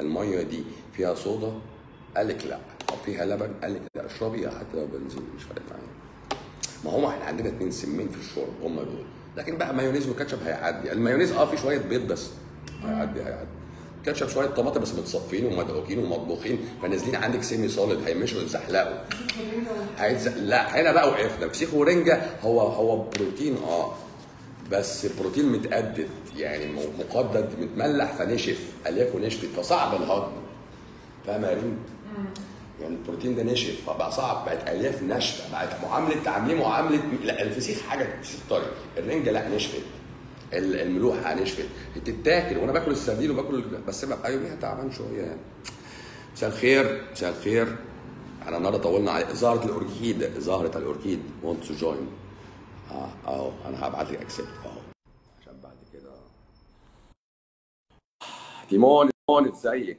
المية دي فيها صودا؟ قال لك لا. أو فيها لبن؟ قال لك لا. اشربي حتى لو بنزين مش فارق معايا. ما هم إحنا عندنا اتنين سمين في الشرب هم دول. لكن بقى مايونيز وكاتشب هيعدي. المايونيز آه في شوية بيض بس. هيعدي هيعدي. كاتشب شوية طماطم بس متصفين ومدعوكين ومطبوخين. فنازلين عندك semi solid هيمشوا يزحلقوا. هيتز... لا هنا بقى وقفنا. فسيخ ورنجة هو هو بروتين آه. بس البروتين متأدد يعني مقدد متملح فنشف. اليافه نشفت فصعب الهضم. فاهم يا ريم؟ يعني البروتين ده نشف فبقى صعب. بقت ألياف ناشفة. بقت معاملة تعامليه معاملة لا الفسيخ حاجة فسيخ طري الرنجة لا نشفت. ال- الملوحة نشفت. تتاكل وأنا باكل السردين وباكل بس ببقى يوميها تعبان شوية. يعني مساء الخير مساء الخير. إحنا النهارده طولنا على زهره الأوركيد. زهره الأوركيد. want to join آه اهو أنا هبعت لك accept اهو عشان بعد كده. تيمون تيمون ازيك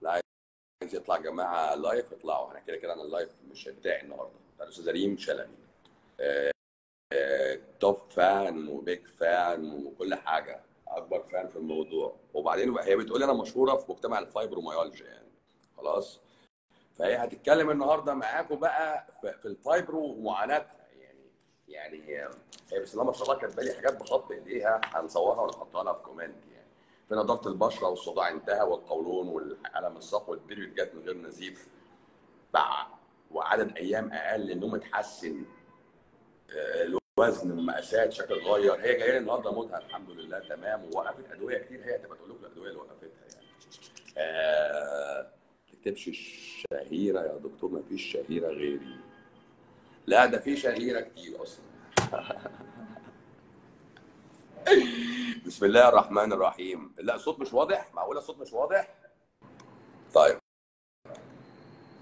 لا عايز يطلع جماعة live اطلعوا. إحنا كده كده أنا ال live مش بتاعي النهارده. الاستاذ ريم شلبي. top fan و big fan وكل حاجة. أكبر fan في الموضوع. وبعدين هي بتقول أنا مشهورة في مجتمع الفايبروميالجيا يعني. خلاص؟ فهي هتتكلم النهارده معاكم بقى في ال fibro ومعاناتها. يعني هي الله ما شاء الله كاتبه لي حاجات بخط إيديها هنصورها ونحطها لها في comment يعني. في نضاره البشرة والصداع انتهى والقولون والالم الساق وال period جت من غير نزيف بقى وعدد أيام أقل النوم اتحسن آه، الوزن المقاسات شكل اتغير. هي جاية النهارده مودها الحمد لله تمام ووقفت أدوية كتير هي هتبقى تقول لكم الأدوية اللي وقفتها يعني. آه، تكتبش الشهيرة يا دكتور ما فيش شهيرة غيري. لا ده في شهيره كتير أصلا. بسم الله الرحمن الرحيم. لا الصوت مش واضح؟ معقولة الصوت مش واضح؟ طيب.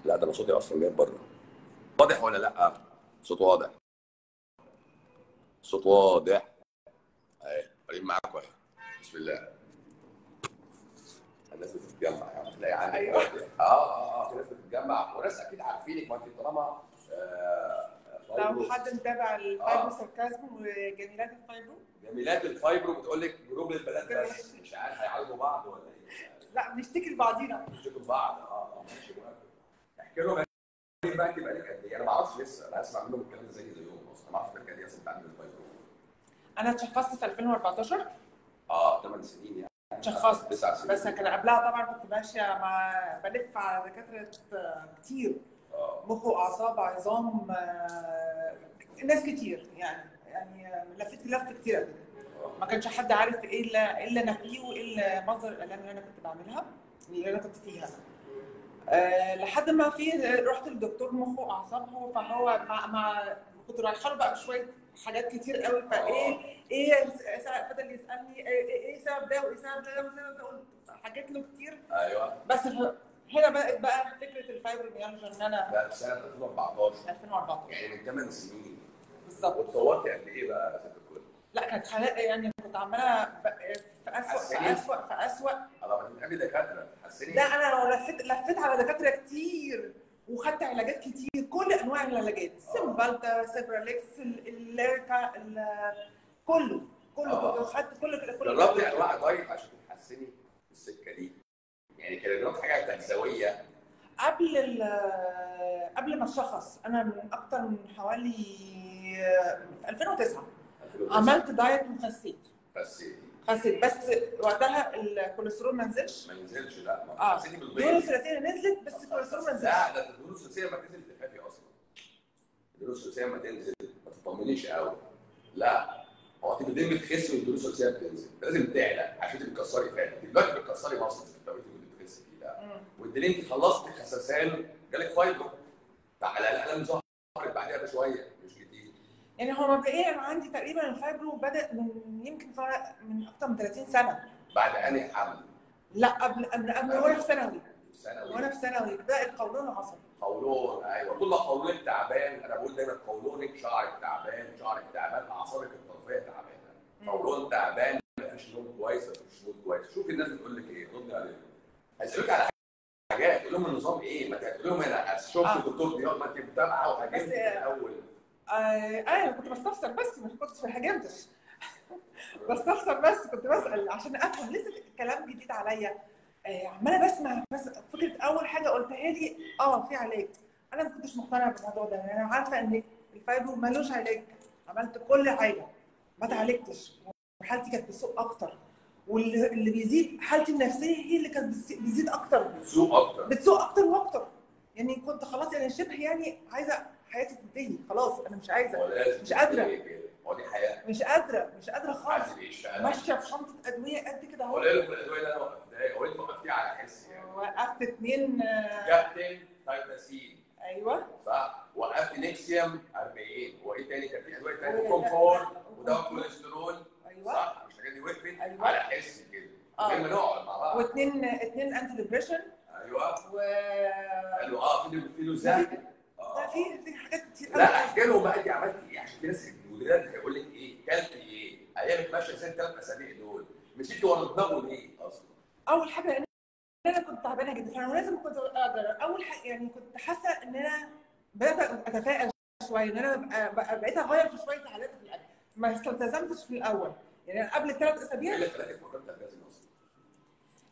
لا ده أنا صوتي أصلا جاي بره. واضح ولا لأ؟ صوت واضح. صوت واضح. أهي قريب معاك واحد بسم الله. الناس بتتجمع. يعني عندك أيوة. آه آه آه في ناس بتتجمع. وناس أكيد عارفينك ما أنت طالما آه، لو حد متابع ال fibro sarcasm وجميلات ال fibro. جميلات ال fibro بتقول لك group للبنات بس مش عارف هيعالجوا بعض ولا إيه. لا بنشتكي لبعضينا. بيشتكوا بعض آه آه ماشي احكي لهم بقى انت بقالك قد إيه. أنا ما أعرفش لسه أنا هسمع منهم الكلام زي زيهم أصلا. ما أعرفش إيه أصلا بتعمل ال fibro. أنا اتشخصت في 2014 آه 8 سنين يعني. اتشخصت. 9 سنين. بس كان قبلها طبعا كنت ماشية مع بلف على دكاترة آه، كتير. مخ واعصاب عظام آه، ناس كتير يعني يعني آه، لفيت لف كتير ما كانش حد عارف إيه إيه اللي أنا فيه وايه مصدر الالام اللي أنا كنت بعملها اللي أنا كنت فيها أه لحد ما في رحت للدكتور مخ واعصاب هو فهو مع, مع كنت رايحه له بقى بشويه حاجات كتير قوي فايه إيه فضل يسالني إيه إيه إيه سبب ده وايه سبب ده حكيت له كتير أيوه بس هنا بقت بقى فكرة الفايبروميالجيا إن أنا ده في سنه 2014 2014 يعني من 8 سنين. بالظبط. وتصورتي قد إيه بقى ست الكل؟ لا كانت حالات يعني كنت عمالة في اسوء في؟ اسوء في اسوء أنا ما بتقابلي دكاترة. تحسني لا أنا لفيت لفيت على دكاترة كتير وخدت علاجات كتير كل أنواع العلاجات. Cymbalta Cipralex ال- ال Lyrica ال- كله كله آه. كله خدت كل كل جربتي أنواع diet عشان تتحسني في السكة دي؟ يعني جربت حاجة تنسويه قبل ال قبل ما اتشخص أنا من أكتر من حوالي في 2009 2009. عملت diet وخسيت. بس خسيت. بس وقتها الكوليسترول ما نزلش. ما ينزلش لا. ما آه. حسيتي الدهون الثلاثية نزلت بس الكوليسترول ما نزلش. لا ده الدهون الثلاثية ما تنزل تخافي أصلا. الدهون الثلاثية ما تنزل ما تطمنيش قوي لا هو أنت بتخسي والدهون الثلاثية بتنزل. لازم تعلى عشان انت بتكسري fat دلوقتي بتكسري muscle في التوقيت والدليل انت خلصت خسسان جالك fibro على الالم ظهرت بعدها بشوية مش كتير. يعني هو مبدئيا عندي تقريبا ال fibro بدأ من يمكن من أكتر من 30 سنة. بعد أنهي حمل؟ لا قبل قبل قبل وأنا في ثانوي. ثانوي. وأنا في ثانوي. بدأ القولون العصبي قولون أيوه. طول ما قولونك تعبان أنا بقول دايما قولونك شعرك تعبان شعرك تعبان أعصابك الطرفية تعبانة. قولون تعبان مفيش نوم كويس مفيش نوم كويس. شوف الناس بتقول لك إيه؟ رد عليهم. هيسألوك على حاجات تقول لهم النظام إيه؟ ما تقول لهم أنا شفت آه. الدكتور ضياء ما انت متابعه من الأول. آه أنا كنت بستفسر بس ما كنتش ما هاجمتش بستفسر بس كنت بسأل عشان أفهم لسه الكلام جديد عليا. آه، عمالة بسمع بس فكرة أول حاجة قلتها لي آه في علاج. أنا ما كنتش مقتنعة بالموضوع ده يعني أنا عارفة إن الفايبرو ملوش علاج. عملت كل حاجة. ما اتعالجتش وحالتي كانت بتسوء أكتر. واللي اللي بيزيد حالتي النفسية هي اللي كانت بتزيد أكتر. بتسوق أكتر. بتسوء أكتر وأكتر. يعني كنت خلاص يعني شبه يعني عايزة حياتي تنتهي. خلاص أنا مش عايزة. مش. هو دي حياة. مش قادرة. مش قادرة خالص. ماشية بشنطه أدوية قد كده أهو. ولا لك الأدوية اللي أنا وقفتها هو انت وقفتيها على حس يعني؟ وقفت اتنين آه، كابتن فايتاسين. أيوه. صح وقفت نيكسيوم 40 وإيه تاني؟ كان في أدوية تانية. و- كومفور ودواء كوليسترول. أيوه. صح. الحاجات دي. وقفت أيوة. على حس كده. آه. غير ما نقعد مع بعض. واثنين اثنين انتي ديبريشن أيوه. و قالوا آه في في له زهق آه. في في حاجات كتير لا. أحكي لهم بقى انت عملت إيه؟ عشان في ناس المديرات هيقول لك إيه كلت إيه؟ ايامك ماشيه إزاي الثلاث أسابيع دول؟ مشيتي ورا دماغه ليه أصلا؟ أول حاجة أنا كنت تعبانة جدا. فأنا لازم كنت أقدر. أول حاجة يعني كنت حاسة إن أنا بدأت أتفائل شوية إن أنا بقى بقيت أغير في شوية عاداتي في الأكل. ما التزمتش في الأول. يعني قبل الثلاث إيه أسابيع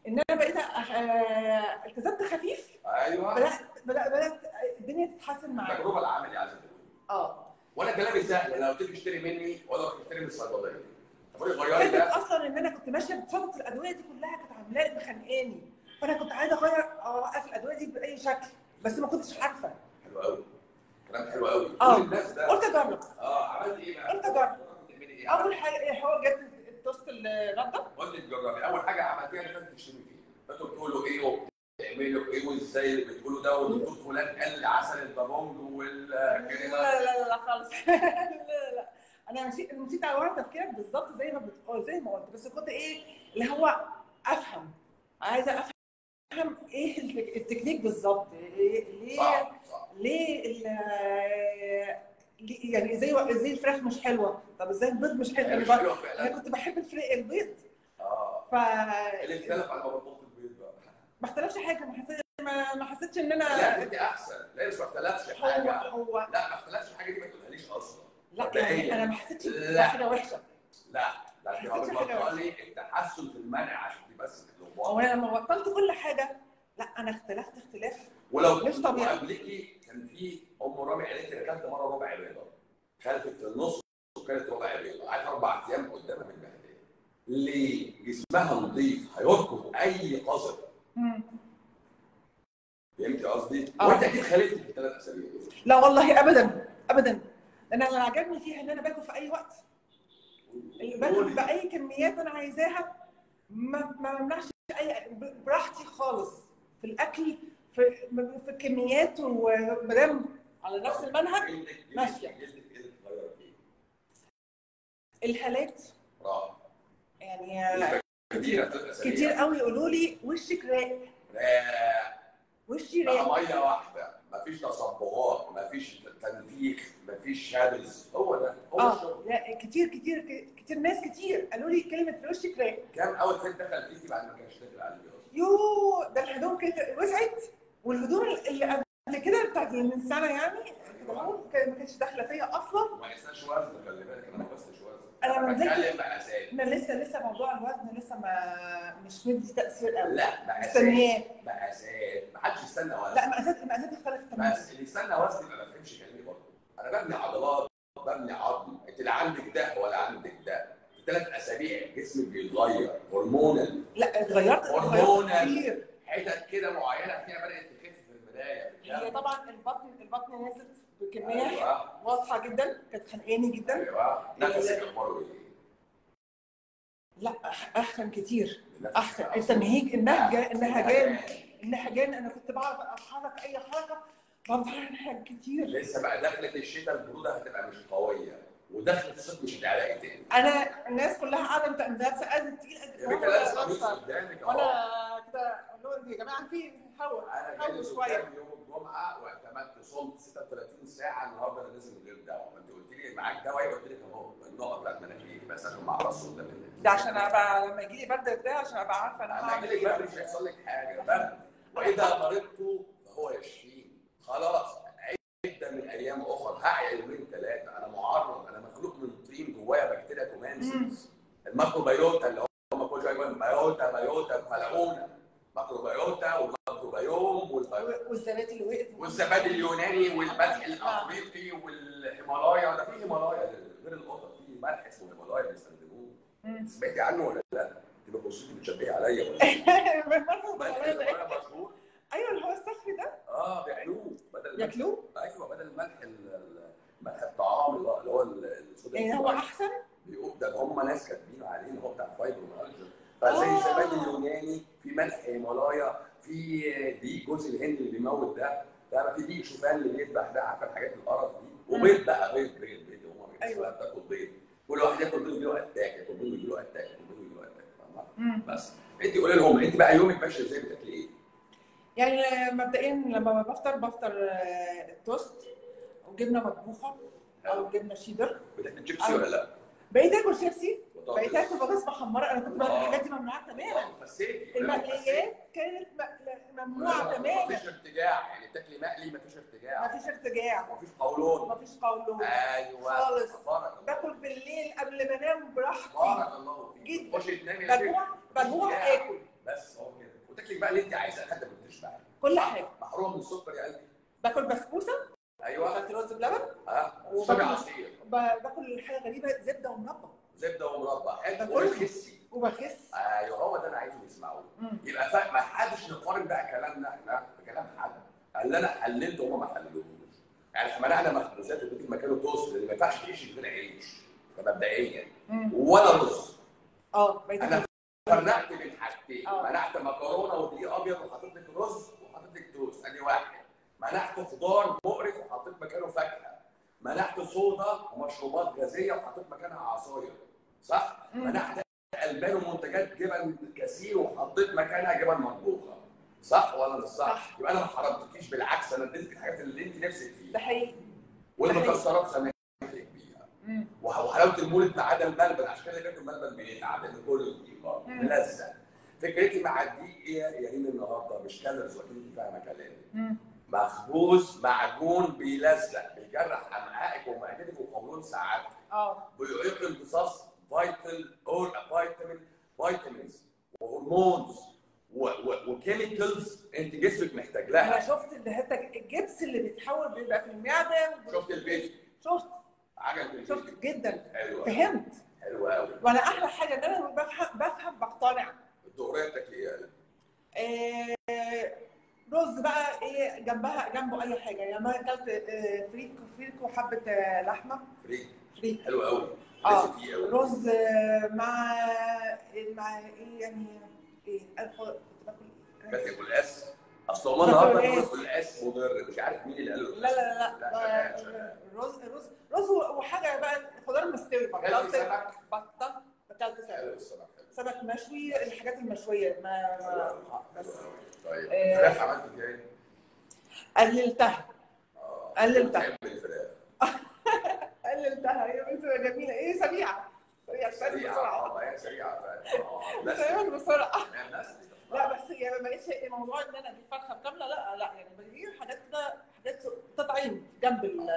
إن أنا بقيت آه، التزمت خفيف؟ أيوه. بدات بدات بدأت الدنيا تتحسن معايا. التجربه العملية عايزه آه. وأنا كلامي سهل أنا قلت لك اشتري مني ولا رحت اشتري من الصيدلية. طب غيري ده؟ أصلا إن أنا كنت ماشية بشنطه الأدوية دي كلها كانت عاملاه مخانقاني. فأنا كنت عايزة أغير أوقف الأدوية دي بأي شكل بس ما كنتش عارفة. حلو قوي كلام حلو قوي ده. قلت أجرب. آه عملت إيه بقى؟ قلت أجرب. إيه؟ أول حاجة إيه هو جبت التوست قلت لك جربي أول حاجة عملتيها اللي كنت تشتمي فيها فانتوا بتقولوا إيه وبتعملوا إيه وإزاي اللي بتقولوا ده والدكتور فلان قال لي عسل البابونج لا والكريمه لا لا لا خالص. لا لا أنا مشيت مشيت على ورا تفكيرك بالظبط زي ما بتقول زي ما قلت بس كنت إيه اللي هو أفهم. عايزة أفهم إيه التك- التكنيك بالظبط. إيه- ليه صح صح ليه- يعني إزاي إزاي الفراخ مش حلوة. طب إزاي البيض مش حلو؟ أنا مش حلوة أنا فعلا. كنت بحب الفريق البيض. آه. ف اللي اختلف على بطاطا البيض بقى. ما اختلفش حاجة ما حسيت ما, ما حسيتش إن أنا لا انت أحسن. لا مش ما اختلفش هو حاجة. هو لا ما اختلفش حاجة دي ما تقولهاليش أصلا. لا. يعني أنا ما حسيتش لا. بحاجه وحشة. لا لا حاجة بتبطلي التحسن في المنع عشان دي بس هو أنا لما بطلت كل حاجة لا أنا اختلفت اختلاف ولو مش طبيعي. قبليكي كان في أم رامي قالت لي اكلت مرة ربع بيضة. خلفت في النص وكانت ربع بيضة. قعدت أربع أيام قدامها من البهدله ليه؟ جسمها نظيف هيركض أي قذر. مم. فهمتي قصدي؟ آه. وأنت أكيد خلفتي في الثلاث أسابيع لا والله ابدا ابدا. أنا اللي عجبني فيها إن أنا باكل في أي وقت. باكل بأي كميات أنا عايزاها ما ما بمنعش أي براحتي خالص. في الأكل في في الكميات ومدام على نفس المنهج فيه؟ الهالات. يعني كتير كتير قوي يقولوا لي وشك راق. راق. وشي بقى راق. ميه واحدة. مفيش تصبغات مفيش تنفيخ مفيش شادز هو ده. هو آه الشغل. لا كتير كتير كتير ناس كتير قالوا لي كلمة وشك راق. كام أول فيلم دخل فيكي بعد ما كانش داخل على البيض يو ده الهدوم كده وسعت. والهدوم اللي قبل كده بتاعت من سنة يعني ما كانتش داخلة فيا أصلا. وما قسناش وزن خلي بالك أنا ما قستش وزن. أنا ما نزلت- بتكلم مقاسات أنا لسه لسه موضوع الوزن لسه ما مش مدي تأثير قوي. لا مقاسات مقاسات ما حدش يستنى وزن. لا مقاسات المقاسات اختلفت تماما بس اللي يستنى وزن ما فهمش كلامي برضه. أنا ببني عضلات ببني عظم. أنت لا عندك ده ولا عندك ده. في ثلاث أسابيع جسمك بيتغير. هرمونال لا اتغيرت اتغيرت هرمونال. حتت كده معينة فيها بدأت تخف في المراية في هي. طبعا البطن البطن نزلت بكمية أيوه واضحة جدا كانت خانقاني جدا أيوه نفسك اخباره إيه؟ لا أحسن كتير أحسن أصلاً. التنهيج النهجه النهجان نهجان. النهجان أنا كنت بعرف اتحرك أي حركة انهج كتير لسه بقى دخلت الشتاء البرودة هتبقى مش قوية ودخلت الصيف مش هتعرقي تاني. أنا الناس كلها قاعدة مت- لابسه قد تقيل قد بنت لابس قميص وأنا كده أقول لهم يا جماعة في هوا جاي شوية. يوم الجمعة واعتمدت صمت 36 ساعة النهارده أنا نازل من غير دواء. ما أنت قلت لي معاك دواء قلت لك أهو النقط بتاعت مناخيري بس عشان ما أعرفش قدام الناس. ده عشان أبقى لما يجي لي برد ده عشان أبقى عارفة أنا هعمل إيه. برد مش هيحصل لك حاجة برد وإذا مرضت فهو يشفيني. خلاص عدة من أيام أخرى هعيا يومين ثلاثة. أنا معرض أنا مخلوق من طين جوايا بكتيريا مم. تومانسيس ال microbiota اللي هم كل شوية يقولوا biota biota فلاونا microbiota وال microbiome والبي- والزبادي اللي وقف. والزبادي اليوناني والملح الأفريقي والهيمالايا. ده في هيمالايا غير القطط في ملح اسمه هيمالايا بيستخدموه. سمعتي عنه ولا لا؟ تبقى بصيتي بتشبهي عليا ولا مشهور. أيوه اللي هو الصخري ده. آه بيعملوه بدل ياكلوه؟ أيوه بدل الملح ال- ال- ملح الطعام اللي هو- اللي هو يعني هو أحسن؟ بيقول ده هم ناس كاتبين عليه إن هو بتاع فايبروميالجيا فزي آه. الزبادي اليوناني في ملح هيمالايا في دقيق جوز الهند اللي بيموت ده. فاهمة في دقيق شوفان اللي بيذبح ده عارفة الحاجات القرف دي؟ وبيض بقى بيض بيض بيض هم أيوة. بتاكل بيض. كل واحد ياكل بيض يجيله attack ياكل بيض يجيله attack ياكل بيض يجيله attack. بس. انت قولي لهم انت بقى يومك ماشي إزاي؟ بتاكلي إيه؟ يعني مبدئيا لما بفطر بفطر آه، توست وجبنه مطبوخة أو جبنة شيدر. بتاكلي شيبسي ولا لا؟ بقيت اكل شيبسي بقيت اكل بطاطس محمره أنا كنت آه. الحاجات دي ممنوعه تماما فسيتي المقليات كانت ممنوعة تماما مفيش ارتجاع. يعني تاكلي مقلي مفيش ارتجاع. مفيش ارتجاع. مفيش قولون. مفيش قولون. أيوه. خالص. باكل بالليل قبل ما أنام براحتي. بارك الله. فيك جدا. تخشي تنامي بجوع. بجوع. آكل. بس هو كده. وتاكلي بقى اللي أنت عايزاه لحد ما تشبعي كل حاجة. محروم من السكر يا قلبي. باكل بسبوسة. أيوه باكل رز بلبن؟ ها وباكل- عصير. باكل حاجة غريبة زبدة ومربى. زبدة ومربى. حلو. باكل. وبتخسي وبخس. أيوه هو ده أنا عايزهم يسمعوه. يبقى ما حدش نقارن بقى كلامنا إحنا بكلام حد. اللي أنا حللته هم ما حللوش. يعني إحنا منعنا مخبوزات وبيت مكانه توست لأن ما ينفعش تعيش من غير عيش. ده مبدئيا. ولا رز. آه أنا. فرقت بين حاجتين. آه. منعت مكرونة ودقيق أبيض وحطيت لك رز وحطيت لك توست. أدي واحد. منعت خضار مقرف وحطيت مكانه فاكهة منعت صودا ومشروبات غازية وحطيت مكانها عصاير صح؟ مم. منعت ألبان ومنتجات جبن كثير وحطيت مكانها جبن مطبوخة صح ولا مش صح؟ صح. يبقى أنا ما حرمتكيش بالعكس أنا اديتك الحاجات اللي أنت نفسك ده فيها حقيقي والمكسرات سامحك بيها وحلاوة المولد ما عدا الملبن عشان كده بياكل الملبن بيتعب لأن كله. ملزق فكرتي مع الدقيق إيه يا ريم النهارده مش calories واكيد أنت فاهمة كلامي. مخبوز معجون بيلزق بيجرح أمعائك ومعدتك وقولون ساعات. آه. بيعيق امتصاص vital or vitamin vitamins و hormones و chemicals أنت جسمك محتاج أنا لها شفت اللي حتى الجبس اللي بيتحول بيبقى في المعدة. شفت الفيديو شفت. عجبك شفت جدا. حلوة فهمت. حلوة قوي وأنا أحلى حاجة إن أنا بفهم بفهم بقتنع. الدوريه بتاكلي إيه؟ آه، رز بقى إيه جنبها جنبه أي حاجة. يعني ما أكلت آه، فريك فريك وحبة آه، لحمة. فريك. فريك. حلو قوي. آه. قوي رز آه، مع مع إيه يعني؟ إيه؟ كنت باكل إيه؟ كانت القلقاس أصل هو باكل النهارده. بيقول القلقاس مضر. مش عارف مين اللي قال لا لا لا رز رز رز وحاجة بقى خضار مستوي بطلت بطلت بطلت سمك. سمك. مشوي الحاجات المشوية. ما بس. طيب. آه. الفراخ عملت فيها إيه؟ قللتها. آه قللتها. قللتها. هي بنت جميلة. إيه سريعة. سريعة سريعة. بسرعة. آه هي سريعة. بسرعة. هي الناس لا بس هي ما بقتش موضوع إن أنا أجيب فرخة كاملة. لا لا يعني بجيب حاجات كده حاجات تطعيم جنب ال.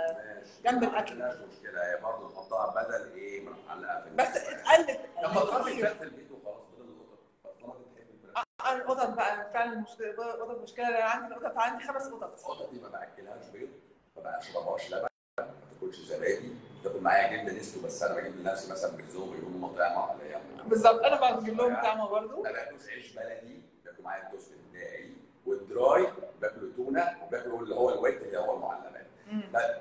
جنب الأكل. عندناش مشكلة. هي برضه نحطها بدل إيه؟ ما نعلقها في بس. اتقلت. طب ما تربي كتير. فراخ في البيت وخلاص بدل القطط طالما انت بتحب الفراخ أنا القطط بقى فعلا القطط مشكله أنا عندي القطط عندي خمس قطط. القطط دي ما بأكلهاش بيض ما بشربهاش لبن ما تاكلش زبادي. تاكل معايا جبنة نستو بس أنا بجيب لنفسي مثلا برزوم بيقولوا ولا إيه بالظبط أنا بجيب لهم طعمه برضه أنا باكل عيش بلدي باكل معايا التوست بتاعي والدراي باكل تونه وباكل اللي هو الوايت اللي هو المعلبات.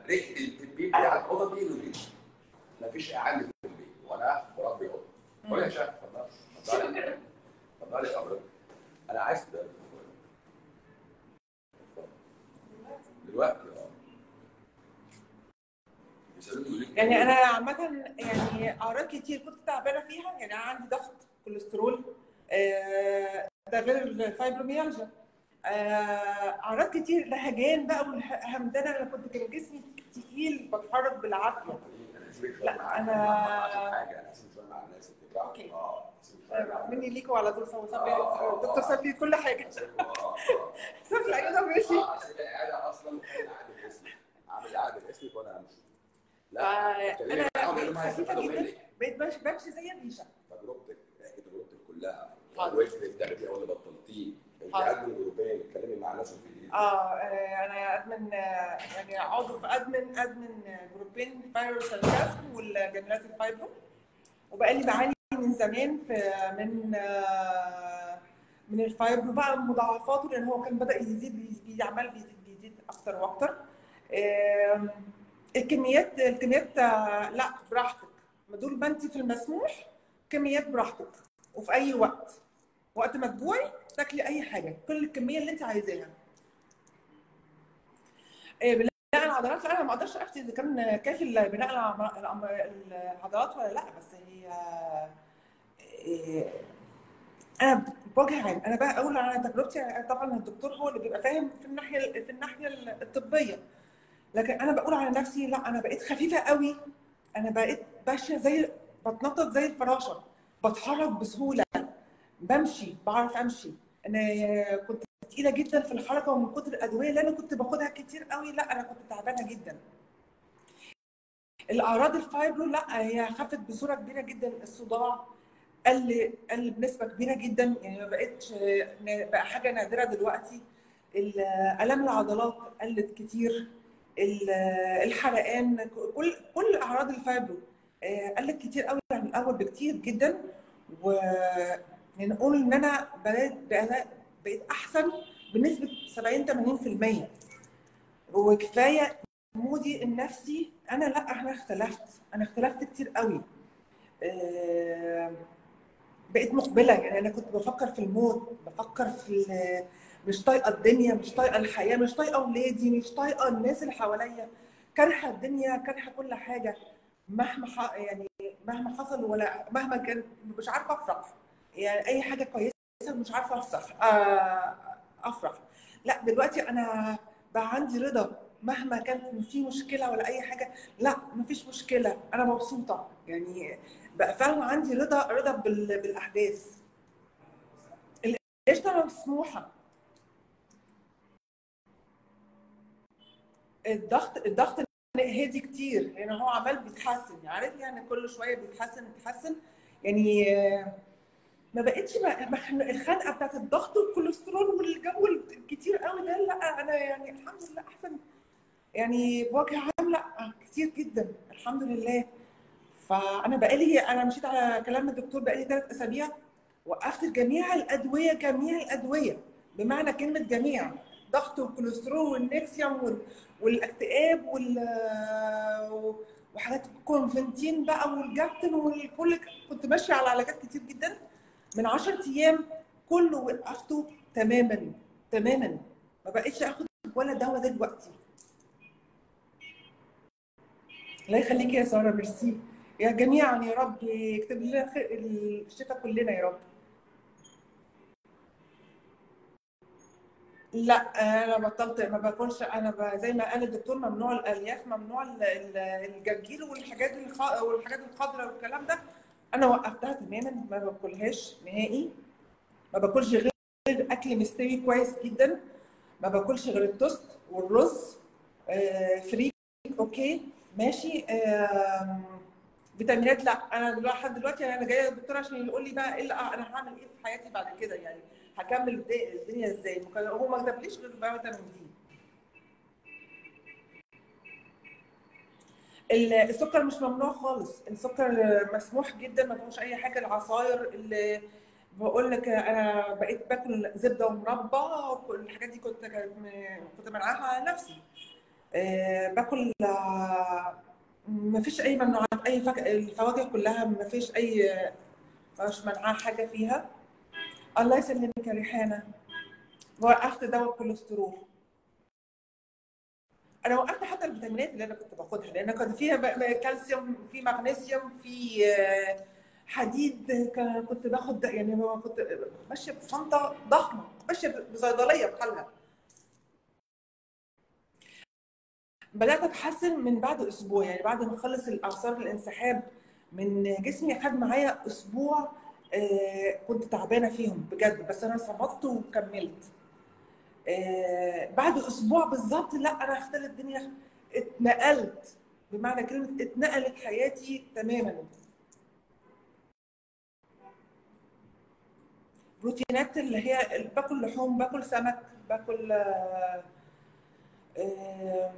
ريحة البيت بتاع القطط دي نضيف مفيش عندي في البيت. وأنا بربي قطط. قول يا شيخ اتفضل. اتفضل اتفضل أنا عايز ده دلوقتي آه. يعني أنا عامة يعني اعراض كتير كنت تعبانة فيها يعني أنا عندي ضغط كوليسترول آه، ده غير الفايبروميالجيا آه، اعراض كتير لهجان بقى والهمدانة أنا كنت كان جسمي تقيل بتحرك بالعافية. أنا لا، عشان حاجة أنا شوية مع الناس اللي آه،. مني ليكوا على طول سوا آه، آه، دكتور ساب لي كل حاجة آه، آه. لي عينه ماشي قاعدة أصلا عامل قاعدة باسمك وأنا آه، اتكلمي أنا بقيت خفيفه جدا بمشي زي الريشه تجربتك تجربتك كلها. وقفت بتاخدي ولا بطلتيه أنت. ادمن جروبين اتكلمي مع ناس في إيه آه آه، أنا أدمن آه، يعني عضو في ادمن ادمن آه، جروبين فايرو سالكاسم والجميلات الفايبرو وبقالي بعاني من زمان في من آه، من ال fibro بقى مضاعفاته لأن هو كان بدأ يزيد عمال بيزيد بيزيد أكتر وأكتر. الكميات الكميات آه، لا براحتك. دول ما انت في المسموح كميات براحتك. وفي أي وقت. وقت ما تجوعي تاكلي أي حاجة. كل الكمية اللي انت عايزاها. إيه، بناء العضلات لا أنا ما أقدرش أفتي إذا كان كافي بناء العضلات ولا لا بس هي أنا بوجه عام. أنا بقى أقول على تجربتي طبعا الدكتور هو اللي بيبقى فاهم في الناحية في الناحية الطبية. لكن أنا بقول على نفسي لا أنا بقيت خفيفة قوي. أنا بقيت ماشية زي بتنطط زي الفراشة. بتحرك بسهولة. بمشي بعرف أمشي. أنا كنت تقيلة جدا في الحركة ومن كتر الأدوية اللي أنا كنت باخدها كتير قوي لا أنا كنت تعبانة جدا. الأعراض الفايبرو لا هي خفت بصورة كبيرة جدا. الصداع قل قل بنسبة كبيرة جدا يعني ما بقتش بقى حاجة نادرة دلوقتي. ال- الام العضلات قلت كتير. ال- الحرقان كل كل أعراض الفايبرو آه، قلت كتير قوي عن الأول بكتير جدا. و يعني نقول إن أنا بقيت بقيت بقيت أحسن بنسبة 70 80% وكفاية مودي النفسي. أنا لأ أنا اختلفت أنا اختلفت كتير قوي. آه، بقيت مقبلة. يعني أنا كنت بفكر في الموت بفكر في مش طايقة الدنيا مش طايقة الحياة مش طايقة أولادي مش طايقة الناس اللي حواليا. كارهة الدنيا كارهة كل حاجة. مهما. يعني مهما حصل ولا مهما كان مش عارفة أفرح. يعني أي حاجة كويسة مش عارفة أفرح. آه، أفرح. لا دلوقتي أنا بقى عندي رضا. مهما كان في مشكلة ولا أي حاجة. لا مفيش مشكلة. أنا مبسوطة. يعني بقى فعلا عندي رضا رضا بال- بالأحداث. القشطه مسموحة. الضغط الضغط هادي كتير. يعني هو عمال بيتحسن. عارف يعني كل شوية بيتحسن بيتحسن. يعني ما بقتش الخنقة بتاعت الضغط والكوليسترول والجو الكتير قوي ده لا أنا يعني الحمد لله أحسن. يعني بوجه عام لا كتير جدا. الحمد لله. فأنا بقالي أنا مشيت على كلام الدكتور بقالي ثلاث أسابيع وقفت جميع الأدوية جميع الأدوية بمعنى كلمة جميع ضغط والكوليسترول والنكسيوم وال- والاكتئاب وال وحاجات كونفنتين بقى والجابتن والكل كنت ماشية على علاجات كتير جدا. من 10 أيام كله وقفته تماما تماما. ما بقتش آخد ولا دواء دلوقتي. الله يخليكي يا سارة ميرسي. يا جميعا يا رب يكتب لنا الشفاء كلنا يا رب. لا أنا بطلت ما باكلش أنا ب... زي ما قال الدكتور ممنوع الألياف ممنوع ال- ال- الجرجير والحاجات الخ... والحاجات الخضراء والكلام ده. أنا وقفتها تماما ما باكلهاش نهائي. ما باكلش غير أكل مستوي كويس جدا. ما باكلش غير التوست والرز. آه فريك okay ماشي. آه فيتامينات لا أنا دلوقتي لحد دلوقتي أنا جاية للدكتور عشان يقول لي بقى إيه أنا هعمل إيه في حياتي بعد كده يعني. هكمل الد- الدنيا إزاي؟ هو ما كتبليش غير بقى فيتامين دي. ال- السكر مش ممنوع خالص. السكر مسموح جدا ما فيهوش أي حاجة. العصاير اللي بقول لك أنا بقيت باكل زبدة ومربى الحاجات دي كنت كنت منعاها نفسي. آه، باكل آه، ما فيش أي ممنوعات أي فك... الفواكه كلها ما فيش أي مش منعاه حاجة فيها. الله يسلمك يا ريحانة. وقفت دواء الكوليسترول أنا وقفت حتى الفيتامينات اللي أنا كنت باخدها لأن كان فيها كالسيوم في مغنيسيوم في آه، حديد كنت باخد يعني كنت ماشية بشنطه ضخمة ماشية بصيدلية بحالها. بدأت أتحسن من بعد أسبوع يعني بعد ما اخلص الاعصار الانسحاب من جسمي خد معايا أسبوع آه، كنت تعبانة فيهم بجد بس أنا صمدت وكملت. آه، بعد أسبوع بالظبط لا أنا اختلت الدنيا اتنقلت بمعنى كلمة اتنقلت حياتي تماما. بروتينات اللي هي باكل لحوم باكل سمك باكل آه،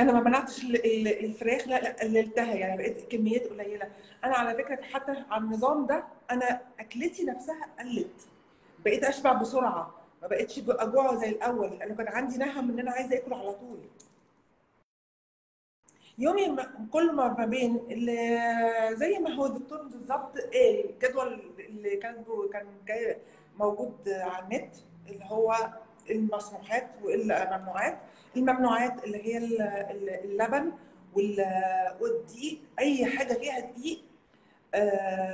أنا ما منعتش ال- ال- الفراخ لا لا قللتها يعني بقيت كميات قليلة. أنا على فكرة حتى على النظام ده أنا أكلتي نفسها قلت. بقيت أشبع بسرعة ما بقتش أجوع زي الأول. أنا كان عندي نهم إن أنا عايزة أكل على طول. يومي كل ما ما بين زي ما هو الدكتور بالظبط قال الجدول اللي كان كان جاي موجود على النت اللي هو المسموحات والممنوعات الممنوعات اللي هي ال- ال- اللبن وال- والدقيق أي حاجة فيها دقيق آه،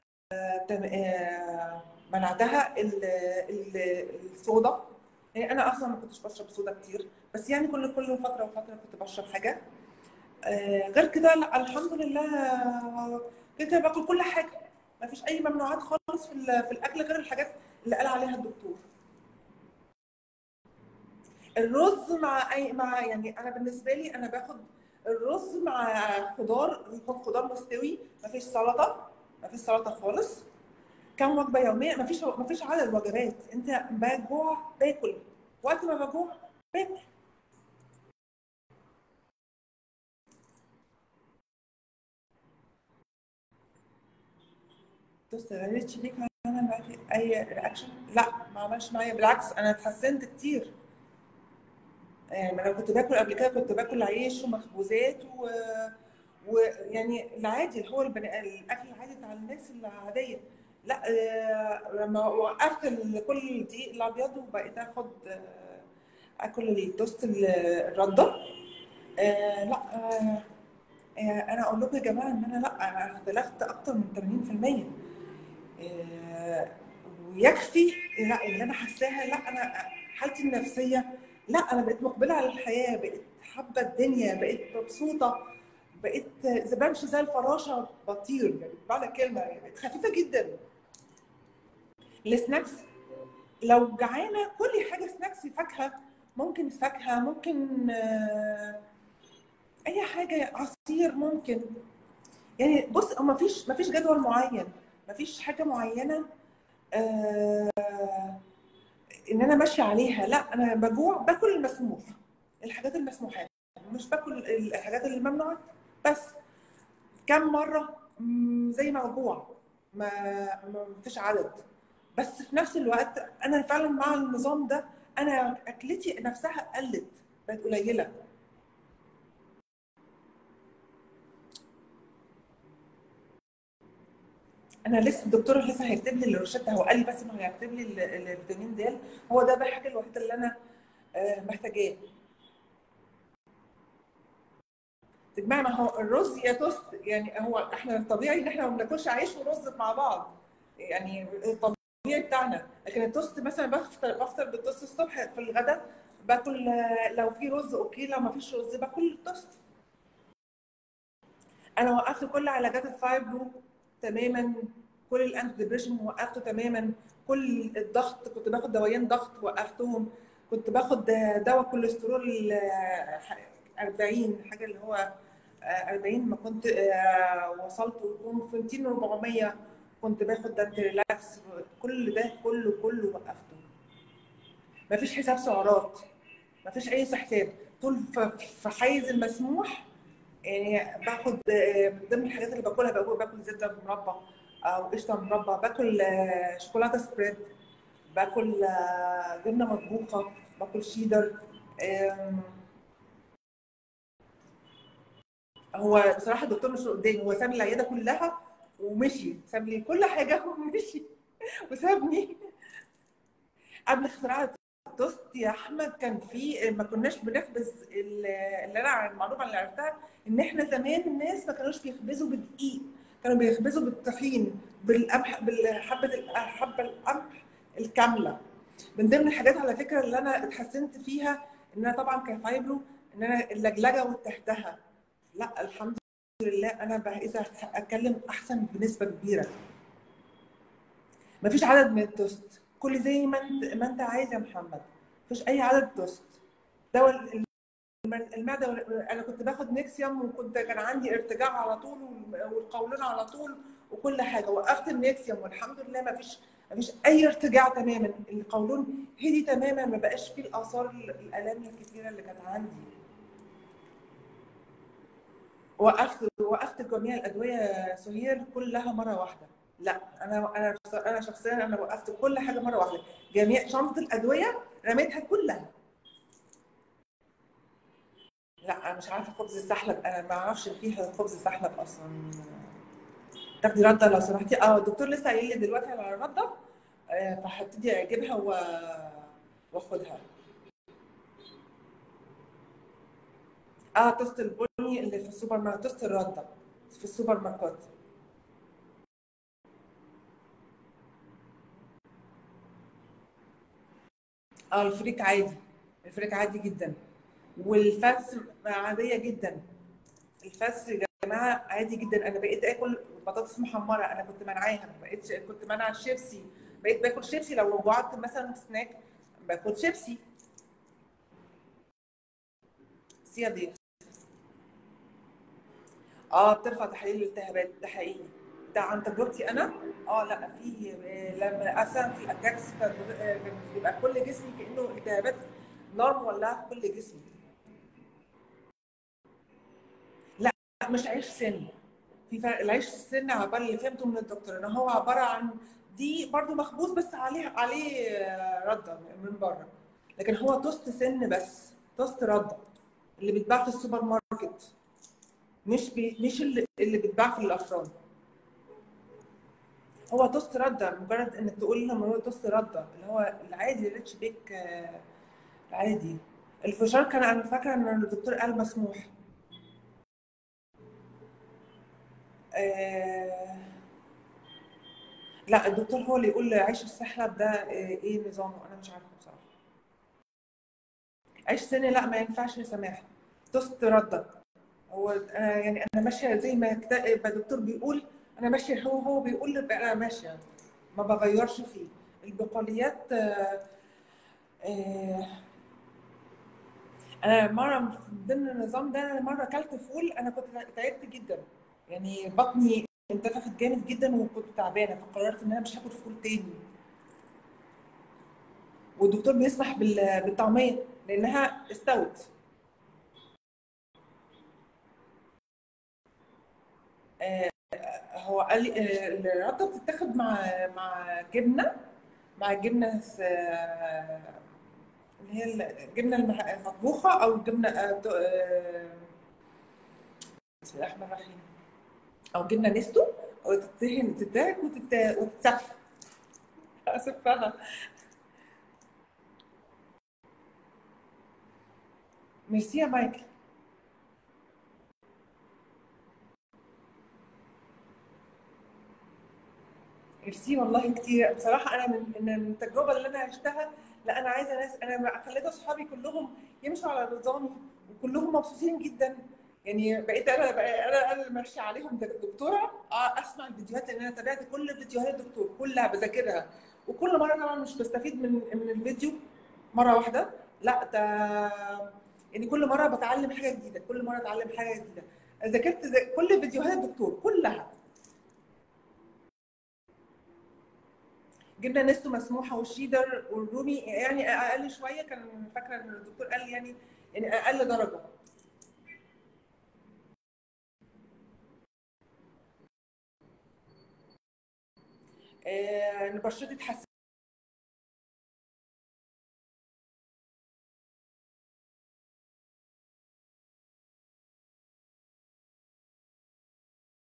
آه، منعتها ال- ال- الصودا. يعني أنا أصلا ما كنتش بشرب صودا كتير بس يعني كل كل فترة وفترة كنت بشرب حاجة. آه، غير كده لا الحمد لله كده باكل كل حاجة. ما فيش أي ممنوعات خالص في ال- في الأكل غير الحاجات اللي قال عليها الدكتور. الرز مع أي مع يعني أنا بالنسبة لي أنا باخد الرز مع خضار يكون خضار مستوي ما فيش سلطة ما فيش سلطة خالص. كم وجبة يومية؟ ما فيش ما فيش عدد وجبات. أنت بجوع باكل. وقت ما بجوع باكل. بص غيرتش بيك أنا معاكي أي رياكشن لا ما عملش معايا. بالعكس أنا اتحسنت كتير. يعني أنا كنت باكل قبل كده كنت باكل عيش ومخبوزات و... ويعني العادي اللي هو البني... الأكل العادي بتاع الناس العادية. لأ آه، لما وقفت كل الدقيق الأبيض وبقيت آخد آه، آكل التوست ال- الرده. آه، لأ أنا أقول لكم يا جماعة إن أنا لأ أنا اختلفت أكتر من 80% آه، ويكفي لأ اللي أنا حاساها لأ أنا حالتي النفسية لا أنا بقيت مقبلة على الحياة بقيت حابة الدنيا بقيت مبسوطة بقيت زي بمشي زي الفراشة بطير يعني بمعنى كلمه يعني بقيت خفيفة جدا. السناكس لو جعانة كل حاجة سناكس فاكهة ممكن فاكهة ممكن آه، أي حاجة عصير ممكن. يعني بص ما فيش ما فيش جدول معين ما فيش حاجة معينة آه إن أنا ماشية عليها لأ أنا بجوع باكل المسموح الحاجات المسموحات مش باكل الحاجات الممنوعات بس كم مرة زي ما بجوع ما ما فيش عدد بس في نفس الوقت أنا فعلا مع النظام ده أنا أكلتي نفسها قلت بقت قليلة. أنا لسه الدكتور لسه هيكتب لي الروشتة هو قال لي بس إنه هيكتب لي ال- الفيتامين د هو ده بقى الحاجة الوحيدة اللي أنا آه، محتاجاه. تجمع ما هو الرز يا توست يعني هو إحنا الطبيعي إن إحنا ما بناكلش عيش ورز مع بعض. يعني الطبيعي بتاعنا. لكن التوست مثلا بفطر بفطر بالتوست الصبح في الغداء باكل آه، لو في رز okay لو ما فيش رز باكل التوست. أنا وقفت كل علاجات الفايبرو تماما كل ال anti depression وقفته تماما. كل الضغط كنت باخد دوايين ضغط وقفتهم. كنت باخد دواء كوليسترول آه، 40 حاجة اللي هو آه، 40 ما كنت آه، وصلت 200 400 كنت باخد ده relax كل ده كله كله وقفته. ما فيش حساب سعرات. ما فيش أي حساب. طول في حيز المسموح يعني باخد آه، من ضمن الحاجات اللي باكلها باكل باكل زبدة مربى أو قشطه مربى باكل آه، شوكولاتة سبريد باكل آه، جبنة مطبوخة باكل شيدر هو بصراحة الدكتور مش قدامي هو ساب العيادة كلها ومشي ساب لي كل حاجة ومشي وسابني. قبل اختراع التوست يا أحمد كان في ما كناش بنخبز ال- اللي أنا المعلومه اللي عرفتها إن إحنا زمان الناس ما كانوش بيخبزوا بالدقيق كانوا بيخبزوا بالطحين بالقمح بالحبة الحبه القمح الكاملة. من ضمن الحاجات على فكرة اللي أنا اتحسنت فيها ان أنا طبعا كفايبرو إن أنا اللجلجه وتحتها. لا الحمد لله أنا بقيت أتكلم أحسن بنسبة كبيرة. مفيش عدد من التوست. كل زي ما انت ما انت عايز يا محمد. مفيش أي عدد توست. دواء الم- المعدة أنا كنت باخد نيكسيوم وكنت كان عندي ارتجاع على طول وال- والقولون على طول وكل حاجة. وقفت النيكسيوم والحمد لله مفيش مفيش أي ارتجاع تماما. القولون هدي تماما ما بقاش فيه الآثار الالام الكثيره اللي كانت عندي. وقفت وقفت جميع الأدوية سهير كلها مرة واحدة. لا أنا أنا أنا شخصيا أنا وقفت كل حاجة مرة واحدة. جميع شنطة الأدوية رميتها كلها. لا أنا مش عارفة خبز السحلب. أنا ما أعرفش فيها خبز السحلب أصلا. تاخدي ردة لو سمحتي. آه الدكتور لسه قايل لي دلوقتي على الرده آه، فهبتدي اجيبها و... وأخدها. آه توست البني اللي في السوبر ماركت توست الردة في السوبر ماركت. آه الفريك عادي. الفريك عادي جدا. والفاس عادية جدا. الفاس يا جماعة عادي جدا. أنا بقيت آكل بطاطس محمرة. أنا كنت منعاها. ما بقيتش كنت منع الشيبسي بقيت باكل شيبسي. لو جوعت مثلا في سناك باكل شيبسي. سيا ضيف. آه بترفع تحاليل الالتهابات. ده حقيقي. ده عن تجربتي أنا. آه لأ في لما أصلا في الاتاكس بيبقى كل جسمي كأنه التهابات نار مولعة في كل جسمي. لأ مش عيش سن. في فرق العيش السن عبارة اللي فهمته من الدكتور إن هو عبارة عن دي برضو مخبوز بس عليه عليه ردة من بره. لكن هو توست سن بس توست ردة. اللي بيتباع في السوبر ماركت. مش بي مش اللي, اللي بيتباع في الأفران. هو توست رده مجرد إنك تقول لهم هو توست رده اللي هو العادي الريتش بيك العادي. الفشار كان أنا فاكرة إن الدكتور قال مسموح. آه، لا الدكتور هو اللي يقول عيش السحلب ده آه، إيه نظامه؟ أنا مش عارفة بصراحة. عيش سني لا ما ينفعش يا سماح توست رده هو يعني أنا ماشية زي ما الدكتور بيقول أنا ماشية هو هو بيقول لي أنا ماشية. ما بغيرش فيه. البقوليات آه، آه، أنا مرة من ضمن النظام ده أنا مرة أكلت فول أنا كنت تعبت جدا. يعني بطني انتفخت جامد جدا وكنت تعبانة فقررت إن أنا مش هاكل فول تاني. والدكتور بيسمح بال- بالطعمية لأنها استوت. آه، هو قال لي آه، الرده بتتاخد مع مع جبنة مع جبنة اللي هي الجبنه المطبوخة أو الجبنه آه، آه، بسم الله الرحمن الرحيم. أو جبنة نستو أو تتدهن وتت- وتتسف اسفها ميرسي يا مايكل. ميرسي والله كتير. بصراحة أنا من من التجربة اللي أنا عشتها لا أنا عايزة ناس أنا خليت أصحابي كلهم يمشوا على نظامي وكلهم مبسوطين جدا. يعني بقيت أنا بقى أنا أنا اللي ماشيه عليهم دكتورة. آه، أسمع الفيديوهات لأن أنا تابعت كل فيديوهات الدكتور كلها بذاكرها. وكل مرة طبعا مش بستفيد من من الفيديو مرة واحدة. لا ده يعني كل مرة بتعلم حاجة جديدة كل مرة أتعلم حاجة جديدة. ذاكرت ذا- كل فيديوهات الدكتور كلها. جبنه نستو مسموحة والشيدر والرومي يعني أقل شوية كان فاكرة إن الدكتور قال يعني يعني أقل درجة. آه، ان بشرتي اتحسنت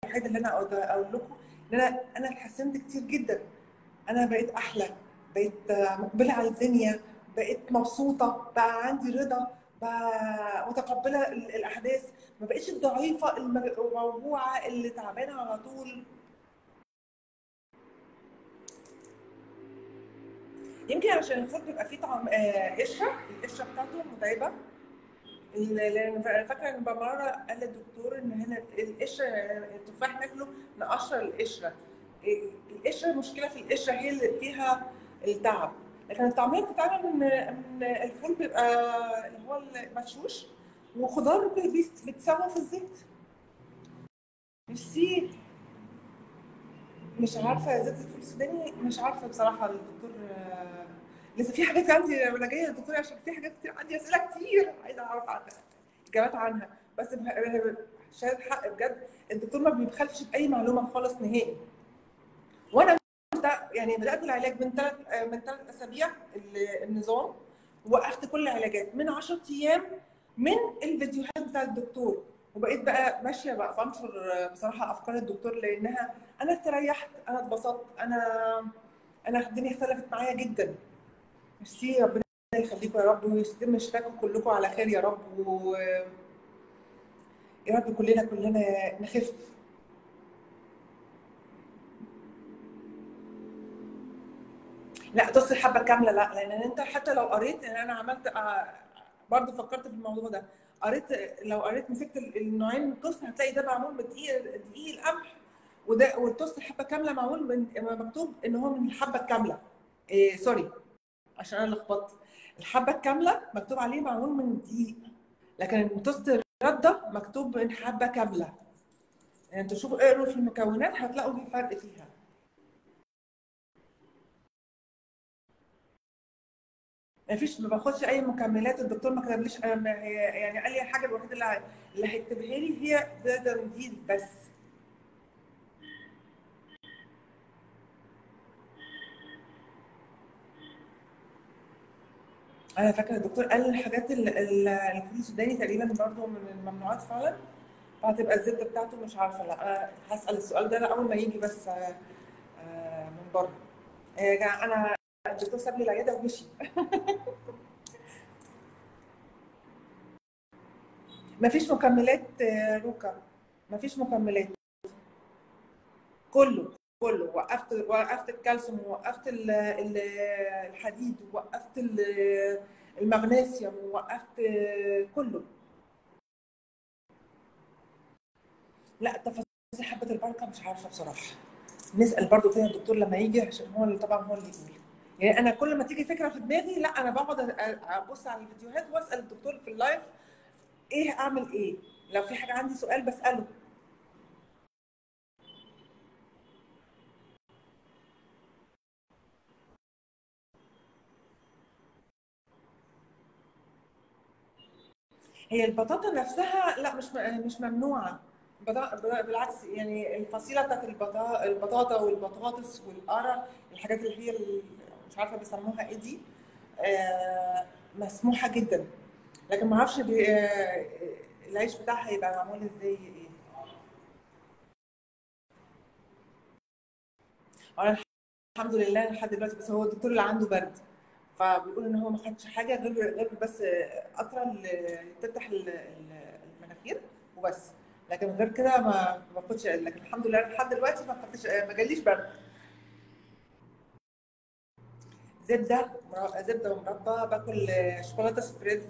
الوحيد اللي أنا أقول لكم إن أنا أنا اتحسنت كتير جدا. أنا بقيت أحلى بقيت مقبلة على الدنيا بقيت مبسوطة بقى عندي رضا بقى متقبلة ال- الأحداث. ما بقتش الضعيفة الموجوعة اللي تعبانة على طول. يمكن عشان الفول بيبقى فيه طعم آه، قشرة القشرة بتاعته متعبة. فاكرة إن مره قال الدكتور إن هنا القشرة التفاح ناكله نقشر القشرة. القشرة المشكلة في القشرة هي اللي فيها التعب. لكن الطعمية بتتعمل من من الفول بيبقى اللي هو المشوش وخضار بيتسوى في الزيت. ميرسي مش عارفة زبده الفول السوداني مش عارفة بصراحة الدكتور لسه في حاجات عندي أنا جاية للدكتور عشان في حاجات كتير عندي أسئلة كتير عايزة أعرف عنها إجابات عنها. بس عشان الحق بجد الدكتور ما بيبخلش بأي معلومة خالص نهائي. وأنا يعني بدأت العلاج من ثلاث من ثلاث أسابيع ال- النظام وقفت كل العلاجات. من 10 أيام من الفيديوهات بتاع الدكتور وبقيت بقى ماشية بقى بنشر بصراحة أفكار الدكتور لأنها أنا استريحت أنا اتبسطت أنا أنا الدنيا اختلفت معايا جدا. ميرسي ربنا يخليكم يا رب ويتم شفاكم كلكم على خير يا رب و يا رب كلنا كلنا نخف. لا تصل الحبه كاملة. لا لأن أنت حتى لو قريت يعني أنا عملت آه، برضه فكرت في الموضوع ده. قريت لو قريت مسكت ال- النوعين من التوست هتلاقي ده معمول من دقيق القمح وده والتوست الحبه كاملة معمول من مكتوب إن هو من الحبة الكاملة. إيه sorry عشان أنا لخبطت. الحبة الكاملة مكتوب عليه معمول من دقيق لكن التوست الردة مكتوب من حبة كاملة. يعني أنتوا شوفوا اقروا في المكونات هتلاقوا في فرق فيها. ما فيش ما باخدش أي مكملات الدكتور ما كتبليش هي يعني قال لي الحاجة الوحيدة اللي اللي هيكتبها لي هي فيتامين دي بس. أنا فاكرة الدكتور قال الحاجات ال- ال- الفول السوداني تقريبا برضه من الممنوعات فعلا فهتبقى الزبدة بتاعته مش عارفة لا هسأل السؤال ده أول ما يجي بس آه، آه، من بره. آه، أنا الدكتور ساب لي العيادة ومشي مفيش مكملات روكا مفيش مكملات. كله كله. وقفت وقفت الكالسيوم ووقفت ال- ال- الحديد ووقفت ال- المغنيسيوم ووقفت كله. لا تفاصيل حبة البركة مش عارفة بصراحة. نسأل برضو فيها الدكتور لما يجي عشان هو طبعا هو اللي يقول. يعني أنا كل ما تيجي فكرة في دماغي لا أنا بقعد أبص على الفيديوهات وأسأل الدكتور في اللايف إيه أعمل إيه؟ لو في حاجة عندي سؤال بسأله. هي البطاطا نفسها لا مش مش ممنوعة. بالعكس يعني الفصيلة بتاعت البطا- البطاطا والبطاطس والقرع الحاجات اللي هي مش عارفة بيسموها إيه دي آه، مسموحة جدا. لكن ما أعرفش آه، العيش بتاعها هيبقى معمول إزاي؟ إيه أنا الحمد لله لحد دلوقتي بس هو الدكتور اللي عنده برد. فبيقول إن هو ما خدش حاجة غير غير بس قطرة اللي تفتح ال- ال- المناخير وبس. لكن غير كده ما باخدش لكن الحمد لله لحد دلوقتي ما خدتش ما جاليش برد. زبدة زبدة ومربى باكل شوكولاتة سبريد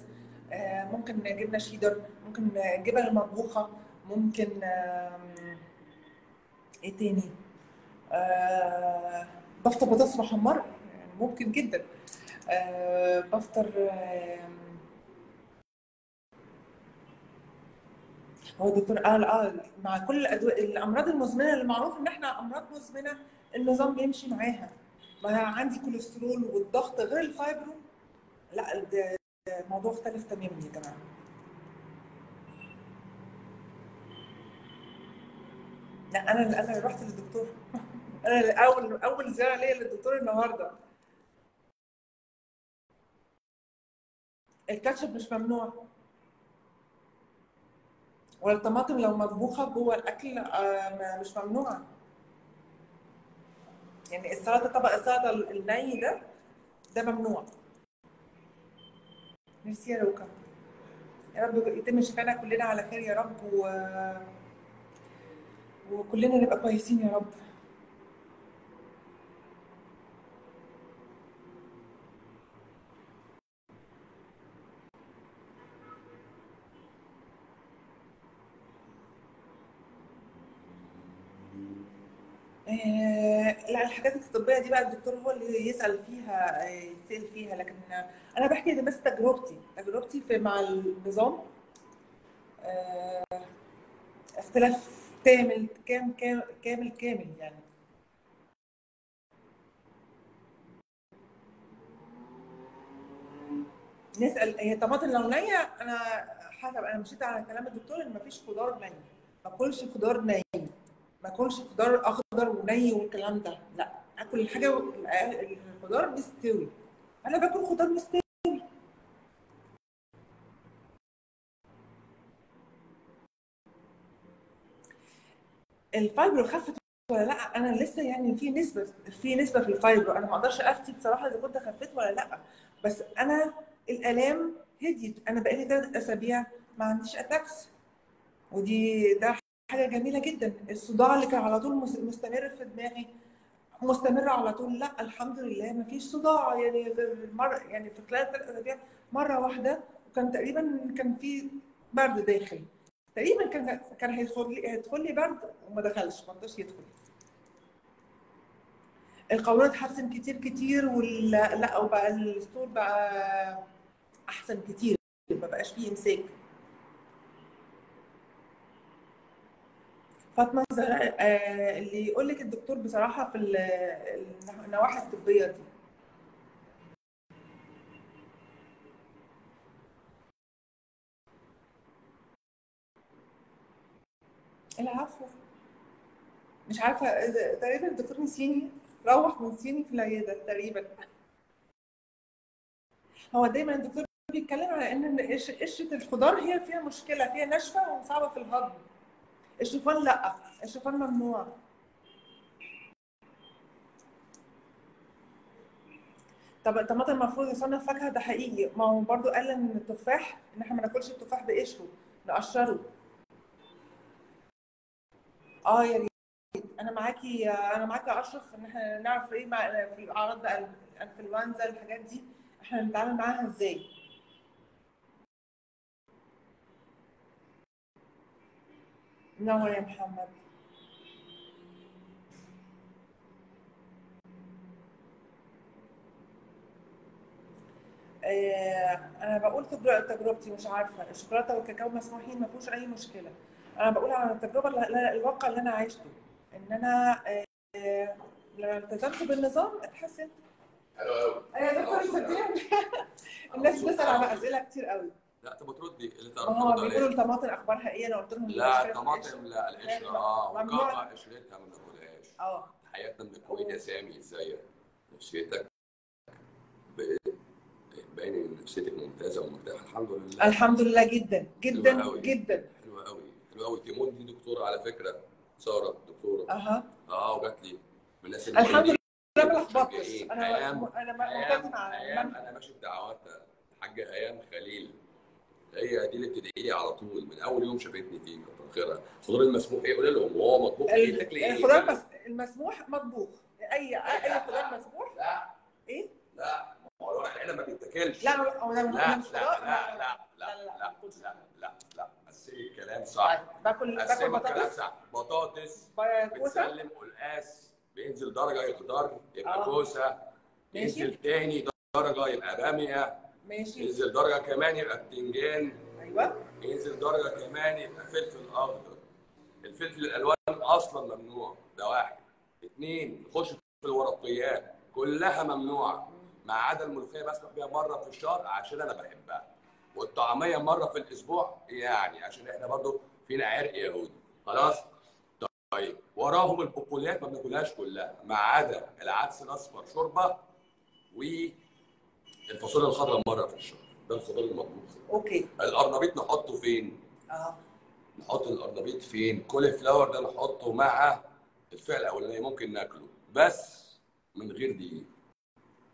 آه، ممكن جبنة شيدر ممكن جبن مطبوخة ممكن إيه تاني؟ آه، بفطر بطاطس محمرة يعني ممكن جدا. آه، بفطر هو الدكتور قال آه مع كل الأمراض المزمنة اللي معروف إن إحنا أمراض مزمنة النظام بيمشي معاها. ما عندي كوليسترول والضغط غير الفايبرو. لا ده الموضوع اختلف تماما يا جماعة. لا أنا أنا رحت للدكتور. أنا اول أول زيارة ليا للدكتور النهارده. الكاتشب مش ممنوع. ولا الطماطم لو مطبوخة جوه الأكل آه، مش ممنوعه يعني السلطة طبق السلطة الني ده ده ممنوع. ميرسي يا روكا يا رب يتم شفانا كلنا على خير يا رب و... وكلنا نبقى كويسين يا رب. لا الحاجات الطبية دي بقى الدكتور هو اللي يسأل فيها يسال فيها لكن أنا بحكي بس تجربتي تجربتي في مع النظام. آه، اختلاف كامل كام كامل كامل يعني. نسأل هي الطماطم لو نية؟ أنا حسب أنا مشيت على كلام الدكتور إن مفيش خضار نايم ما كلش خضار نايم ما اكلش خضار اخضر وني والكلام ده. لا آكل الحاجة الخضار مستوي أنا باكل خضار مستوي ال fibro خفت ولا لأ؟ أنا لسه يعني في نسبة في نسبة في ال fibro. أنا ما أقدرش أفتي بصراحة إذا كنت خفيت ولا لأ. بس أنا الآلام هديت. أنا بقالي ثلاث أسابيع ما عنديش attacks. ودي ده حاجة جميلة جدا. الصداع اللي كان على طول مستمر في دماغي مستمر على طول. لا الحمد لله ما فيش صداع. يعني غير مره يعني في خلال ثلاث أسابيع مرة واحدة وكان تقريبا كان في برد داخل تقريبا كان كان هيدخل لي هيدخل لي برد وما دخلش ما رضاش يدخل. القولون اتحسن كتير كتير وال لا وبقى الستول بقى أحسن كتير ما بقاش فيه إمساك. فاطمة زهراء آه اللي يقول لك الدكتور بصراحة في النواحي الطبية دي. العفو. مش عارفة تقريبا الدكتور نسيني روح ونسيني في العيادة تقريبا. هو دايما الدكتور بيتكلم على إن قشرة الخضار هي فيها مشكلة فيها ناشفة وصعبة في الهضم. الشوفان لا الشوفان ممنوع. طب الطماطم المفروض يصنف فاكهة ده حقيقي. ما هو برضه قال إن التفاح إن إحنا ما ناكلش التفاح بقشره نقشره. آه يا ريت. أنا معاكي أنا معاكي يا أشرف إن إحنا نعرف إيه مع في الاعراض بقى الأنفلونزا الحاجات دي إحنا نتعامل معاها إزاي؟ منور يا محمد. آه أنا بقول تجربتي مش عارفة. الشوكولاتة والكاكاو مسموحين ما فيهوش أي مشكلة. أنا بقول على التجربة الواقع اللي أنا عشته. إن أنا آه لما التزمت بالنظام اتحسنت. حلو قوي يا دكتور صدقني الناس بتسأل على أسئلة كتير قوي لا طب تردي اللي ما هو بيقولوا الطماطم أخبارها إيه؟ أنا قلت لهم لا الطماطم لا القشره آه وقطع قشرتها ما بناكلهاش. آه. حياتنا من الكويت يا سامي ازيك نفسيتك باين إن نفسيتك ممتازة ومرتاحة. الحمد لله. الحمد لله جدا جدا حلوة جدا. حلوة قوي حلوة قوي تيمون دي دكتورة على فكرة سارة دكتورة. أها. آه وجات لي من الناس الحمد لله ما لخبطتش. مشجعين. أنا أنا ملتزمة. أنا ماشي بدعواتها. الحاجة هيام خليل. هي دي اللي بتدعي لي على طول. من أول يوم شافتني فيه كتر خيرها الخضار المسموح إيه؟ قول لهم هو مطبوخ إيه تاكلي إيه الخضار المس- المسموح مطبوخ. اي أي خضار مسموح؟ لا. إيه؟ لا. ما هو الورق العنب ما بيتاكلش. لا ده لا مش لا خضار لا لا لا لا، لا، لا. لا لا لا قسمي الكلام صح. طيب، باكل باكل بطاطس؟ بطاطس بتسلم قلقاس بينزل درجة يخضر يبقى آه. كوسة. ينزل تاني درجة يبقى بامية. ماشي. ينزل درجة كمان يبقى بتنجان أيوه. ينزل درجة كمان يبقى فلفل أخضر. الفلفل الألوان أصلا ممنوع. ده واحد. اثنين نخش في الورقيات. كلها ممنوعة. ما عدا الملوخية بسمح بيها مرة في الشهر عشان أنا بحبها. والطعمية مرة في الأسبوع يعني عشان إحنا برضو فينا عرق يهودي. خلاص؟ طيب. وراهم البقوليات ما بناكلهاش كلها. ما عدا العدس الأصفر شوربة والفاصوليا الخضراء مرة في الشهر. ده الخضار المطبوخ. أوكي. القرنبيط نحطه فين؟ أه. نحط القرنبيط فين؟ cauliflower ده نحطه مع الفئه الاولانيه ممكن ناكله. بس من غير دقيق.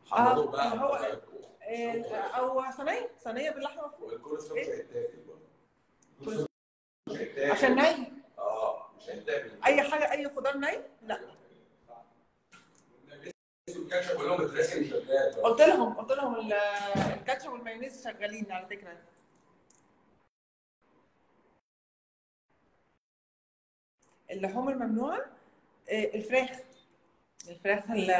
حمروه آه، بقى هو-. إيه، أو صينية؟ صينية باللحمة والكول سلو مش هيتاكل برضه. عشان ني؟ آه مش هيتاكل. أي حاجة أي خضار ني؟ لا. الكاتشب ال dressing شغال قلت لهم قلت لهم ال- الكاتشب والمايونيز شغالين على فكرة. اللحوم الممنوعة آه، الفراخ. الفراخ ال-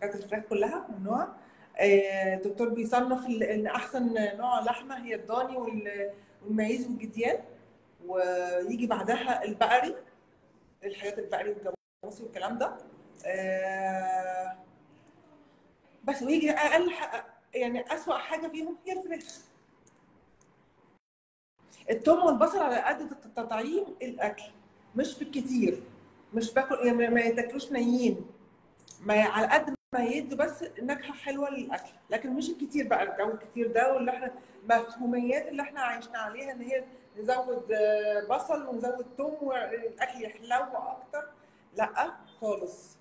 حاجات الفراخ كلها ممنوعة. آه، الدكتور بيصنف ال- ان أحسن نوع لحمة هي الضاني وال- والمعيز والجديان. ويجي بعدها البقري الحاجات البقري والجاموسي والكلام ده. آه، بس ويجي أقل يعني أسوأ حاجة فيهم هي الفراخ. التوم والبصل على قد التطعيم الأكل مش بالكتير مش باكل يعني ما يتاكلوش نيين. ما على قد ما يدوا بس نكهة حلوة للأكل لكن مش الكتير بقى الجو الكتير ده واللي إحنا مفهوميات اللي إحنا عايشنا عليها إن هي نزود بصل ونزود توم والأكل يحلو أكتر لأ خالص.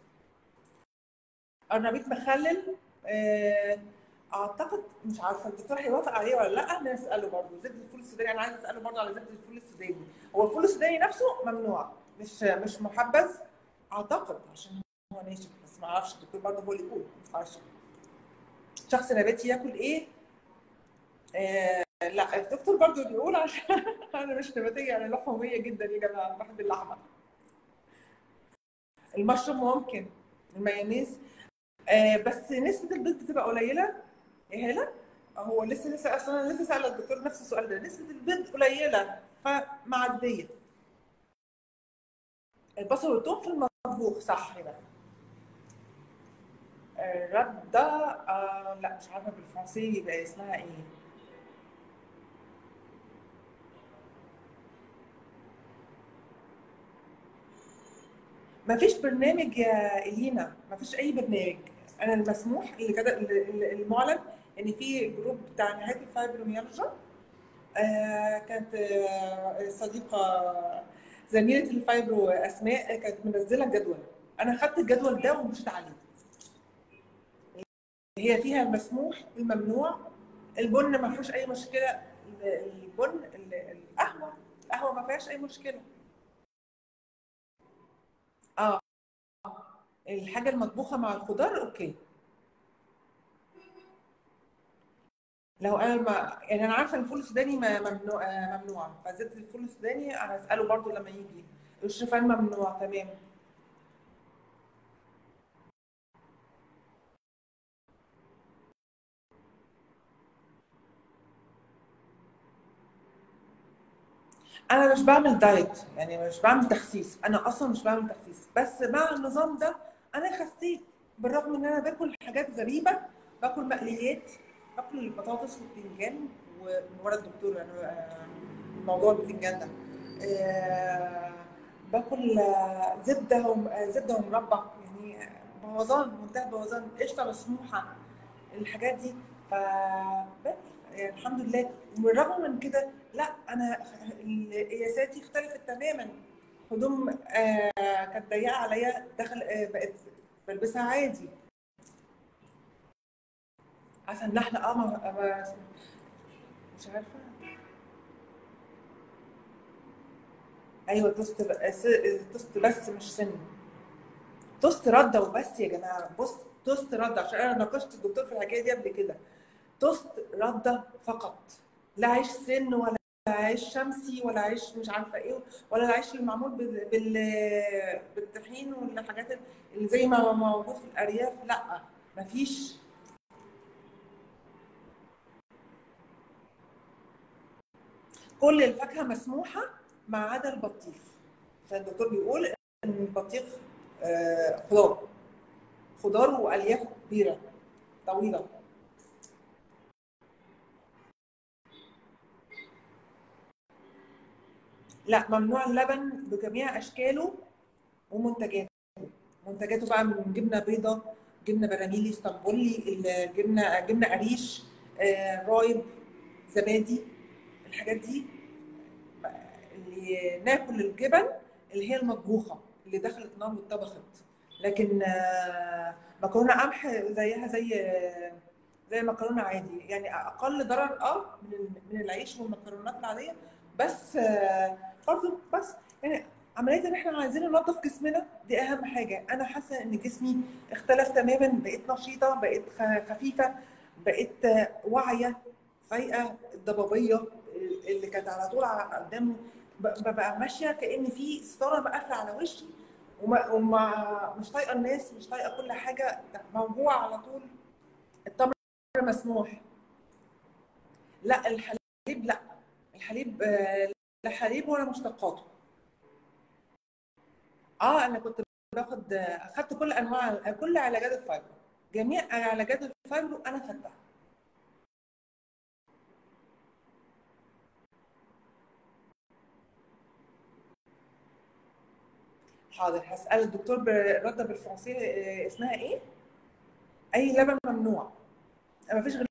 قرنبيط مخلل آه، أعتقد مش عارفة الدكتور هيوافق عليه ولا لأ نساله برضه. زبده الفول السوداني أنا عايزة أسأله برضه على زبده الفول السوداني. هو الفول السوداني نفسه ممنوع مش مش محبذ؟ أعتقد عشان هو ناشف بس ما أعرفش الدكتور برضه هو اللي يقول ما أعرفش شخص نباتي ياكل إيه؟ آه لأ الدكتور برضه بيقول عشان أنا مش نباتية أنا لحوميه جدا يا جماعة بحب اللحمة. المشروم ممكن المايونيز. بس نسبة البيض بتبقى قليلة. يا هلا؟ هو لسه لسه أصلا أنا لسه سأل الدكتور نفس السؤال ده. نسبة البيض قليلة فمعدية. البصل والثوم في المطبوخ صح هنا الردة آه لا مش عارفة بالفرنسي يبقى اسمها إيه. ما فيش برنامج يا إلينا. ما فيش أي برنامج. أنا المسموح اللي كده المعلن إن في group بتاع نهاية الفايبروميالجيا آه كانت آه صديقة زميلة ال fibro اسماء كانت منزلة الجدول أنا خدت الجدول ده ومشيت عليه. هي فيها المسموح الممنوع. البن ما فيهوش أي مشكلة. البن القهوة القهوة ما فيهاش أي مشكلة آه الحاجة المطبوخة مع الخضار okay. لو أنا ما يعني أنا عارفة الفول السوداني ممنوع آه، ممنوع. فزبده الفول السوداني هسأله برضو لما يجي. الشوفان ممنوع تمام. أنا مش بعمل دايت يعني مش بعمل تخسيس. أنا أصلا مش بعمل تخسيس. بس مع النظام ده أنا خسيت بالرغم إن أنا باكل حاجات غريبة باكل مقليات باكل البطاطس والبتنجان ومن ورا الدكتور يعني آه، موضوع البتنجان ده. آه، باكل آه، زبدة زبدة ومربى يعني بوظان منتهى البوظان. قشطة مسموحة الحاجات دي. ف يعني الحمد لله. وبالرغم من كده لا أنا قياساتي اختلفت تماما. هدوم آه كانت ضيقة عليا دخل آه بقت بلبسها عادي. عشان إحنا آه ما- مش عارفة. أيوه توست توست بس مش سن. توست رده وبس يا جماعة. بص توست رده عشان أنا ناقشت الدكتور في الحكاية دي قبل كده. توست رده فقط. لا عيش سن ولا عيش شمسي ولا عيش مش عارفة إيه ولا العيش اللي معمول بال... بال... بالطحين والحاجات اللي زي ما موجود في الأرياف. لأ مفيش. كل الفاكهة مسموحة ما عدا البطيخ. عشان الدكتور بيقول إن البطيخ آه، خضار. خضار وألياف كبيرة طويلة. لا ممنوع اللبن بجميع أشكاله ومنتجاته. منتجاته بقى من جبنة بيضة جبنة براميلي اسطنبولي الجبنه جبنة قريش آه، رايب زبادي الحاجات دي اللي ناكل الجبن اللي هي المطبوخة اللي دخلت نار واتطبخت. لكن آه، مكرونة قمح زيها زي زي مكرونة عادي. يعني أقل ضرر آه من العيش والمكرونات العادية. بس آه، برضه بس يعني عملية إن إحنا عايزين ننظف جسمنا دي أهم حاجة. أنا حاسة إن جسمي اختلف تماما بقيت نشيطة بقيت خفيفة بقيت واعية فايقة الضبابية اللي كانت على طول قدام ببقى ماشية كأن في ستارة مقفلة على وشي وما, مش طايقة الناس مش طايقة كل حاجة. موجوع على طول. التمر مسموح. لا الحليب لا. الحليب لا حليب ولا مشتقاته. آه أنا كنت باخد أخدت كل أنواع كل علاجات ال fibro. جميع علاجات ال fibro أنا خدتها. حاضر هسأل الدكتور رده بالفرنسية آه، اسمها إيه؟ أي لبن ممنوع. ما فيش غير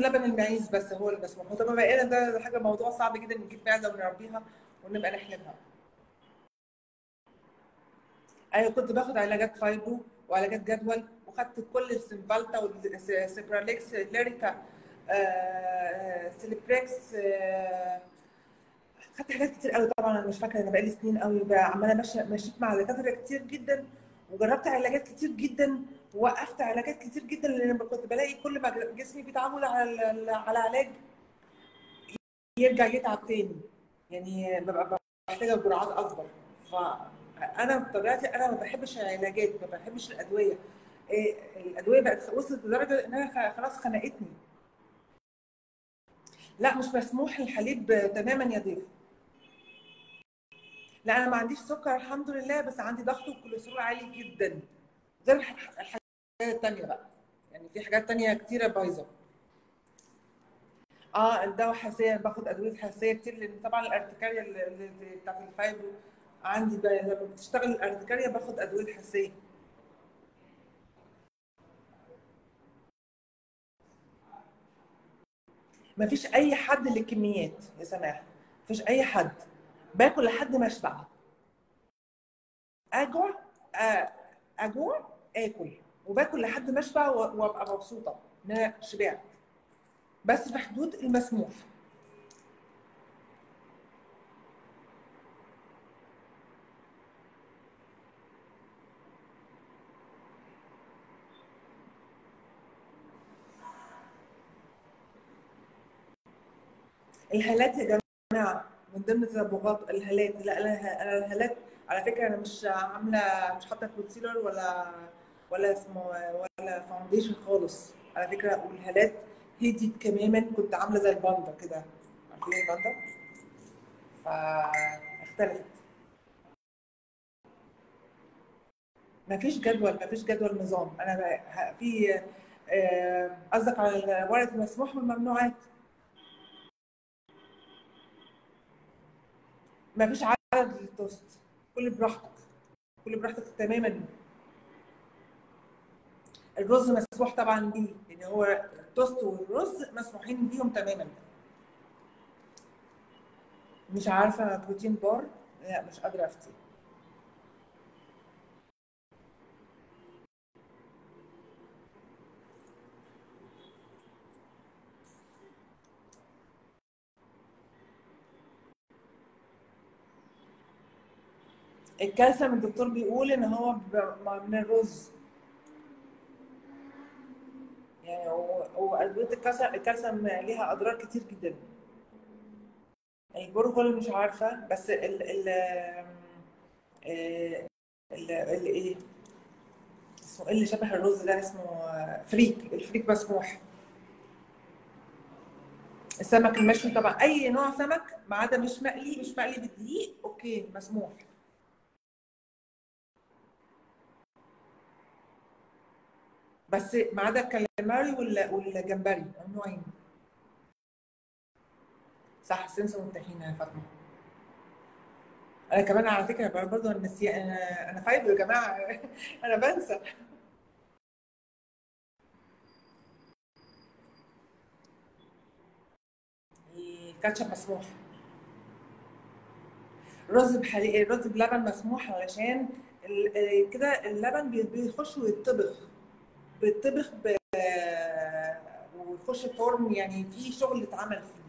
لبن المعيز بس هو اللي مسموح وطبعا بقى ده حاجة موضوع صعب جدا نجيب معزه ونربيها ونبقى نحلبها. أيوه كنت باخد علاجات fibro وعلاجات جدول وخدت كل ال Cymbalta وال Cipralex Lyrica آه، Celebrex آه، خدت حاجات كتير قوي طبعا أنا مش فاكرة أنا بقالي سنين قوي عماله ماشية مشيت مع دكاترة كتير جدا وجربت علاجات كتير جدا ووقفت علاجات كتير جدا لأن كنت بلاقي كل ما جسمي بيتعود على على علاج يرجع يتعب تاني. يعني ببقى محتاجه جرعات أكبر. فأنا بطبيعتي أنا ما بحبش العلاجات ما بحبش الأدوية. إيه، الأدوية بقت وصلت لدرجة انها خلاص خنقتني. لا مش مسموح الحليب تماما يا ضيف. لا أنا ما عنديش سكر الحمد لله بس عندي ضغط وكوليسترول عالي جدا. غير الح- الحاجات التانية بقى. يعني في حاجات تانية كتيرة بايظة. آه الدواء حساسية باخد أدوية حساسية كتير لأن طبعا اللي بتاعت الفايبرو عندي بقى لما بتشتغل الارتكاريا باخد أدوية حساسية. مفيش أي حد للكميات يا سماح. مفيش أي حد. باكل لحد ما اشبع أجوع آه، أجوع آكل. وباكل لحد ما اشبع وابقى مبسوطة. ان أنا شبعت بس في حدود المسموح. الهالات يا جماعة من ضمن تنبؤات الهالات لا أنا الهالات على فكرة أنا مش عاملة مش حاطة concealer ولا ولا اسمه ولا foundation خالص. على فكرة والهالات هديت تماما كنت عاملة زي الباندا كده. عارفين الباندا؟ فاختلفت. مفيش جدول مفيش جدول نظام. أنا في آه، قصدك على ورقه المسموح والممنوعات مفيش عدد للتوست. كل براحتك. كل براحتك تماما. الرز مسموح طبعا بيه لأن هو التوست والرز مسموحين بيهم تماما. مش عارفة protein bar؟ لا مش قادرة أفتي. الكالسيوم الدكتور بيقول إن هو من الرز. يعني هو هو ادويه الكالسيوم ليها أضرار كتير جدا. البرغل مش عارفة بس ال ال ال ال ال- إيه؟ اسمه إيه اللي شبه الرز ده؟ اسمه فريك. الفريك مسموح. السمك المشوي طبعا. أي نوع سمك ما عدا مش مقلي مش مقلي بالدقيق okay مسموح. بس ما عدا الكاليماري وال- والجمبري ممنوعين صح السمسم والطحينه يا فاطمة. أنا كمان على فكرة برضه أنا أنا fibro يا جماعة. أنا بنسى. الكاتشب مسموح. الرز بحليب الرز بلبن مسموح علشان كده اللبن بي- بيخش ويتطبخ بيتطبخ ب ويخش فرن يعني في شغل اتعمل فيه.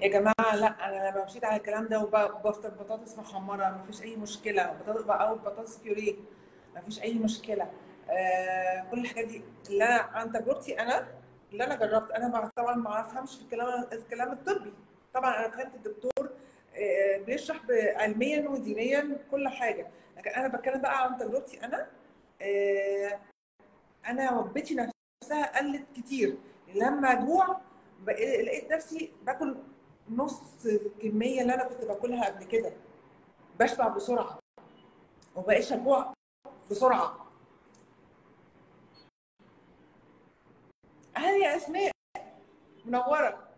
يا جماعة لا أنا لما مشيت على الكلام ده وبفطر بطاطس محمرة مفيش أي مشكلة. بطاطس أو بطاطس بيوريه مفيش أي مشكلة. آه كل الحاجات دي. اللي أنا عن تجربتي أنا اللي أنا جربت أنا طبعا ما أفهمش الكلام الكلام الطبي. طبعا أنا فهمت الدكتور آه بيشرح علميا ودينيا كل حاجة. لكن أنا بتكلم بقى عن تجربتي أنا آه أنا وجبتي نفسها قلت كتير. لما اجوع لقيت نفسي باكل نص الكميه اللي أنا كنت باكلها قبل كده. بشبع بسرعة ومبقاش أجوع بسرعة. أهلا يا أسماء منورة.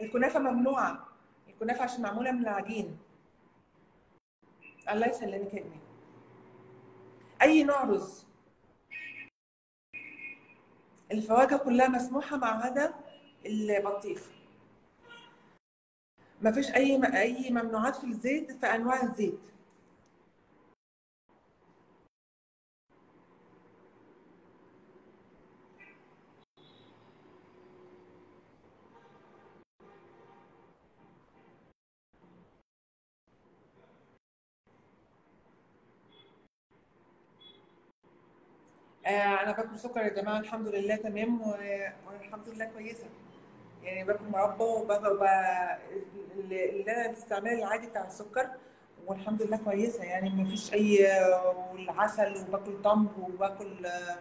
الكنافة ممنوعة. الكنافة عشان معمولة من العجين. الله يسلمك يا أي نوع رز؟ الفواكه كلها مسموحة ما عدا البطيخ. ما فيش أي أي ممنوعات في الزيت في أنواع الزيت. أنا باكل سكر يا جماعة الحمد لله تمام والحمد لله كويسة. يعني باكل مربى وباكل اللي أنا الاستعمال العادي بتاع السكر والحمد لله كويسة. يعني ما فيش أي والعسل وباكل تمر وباكل آه،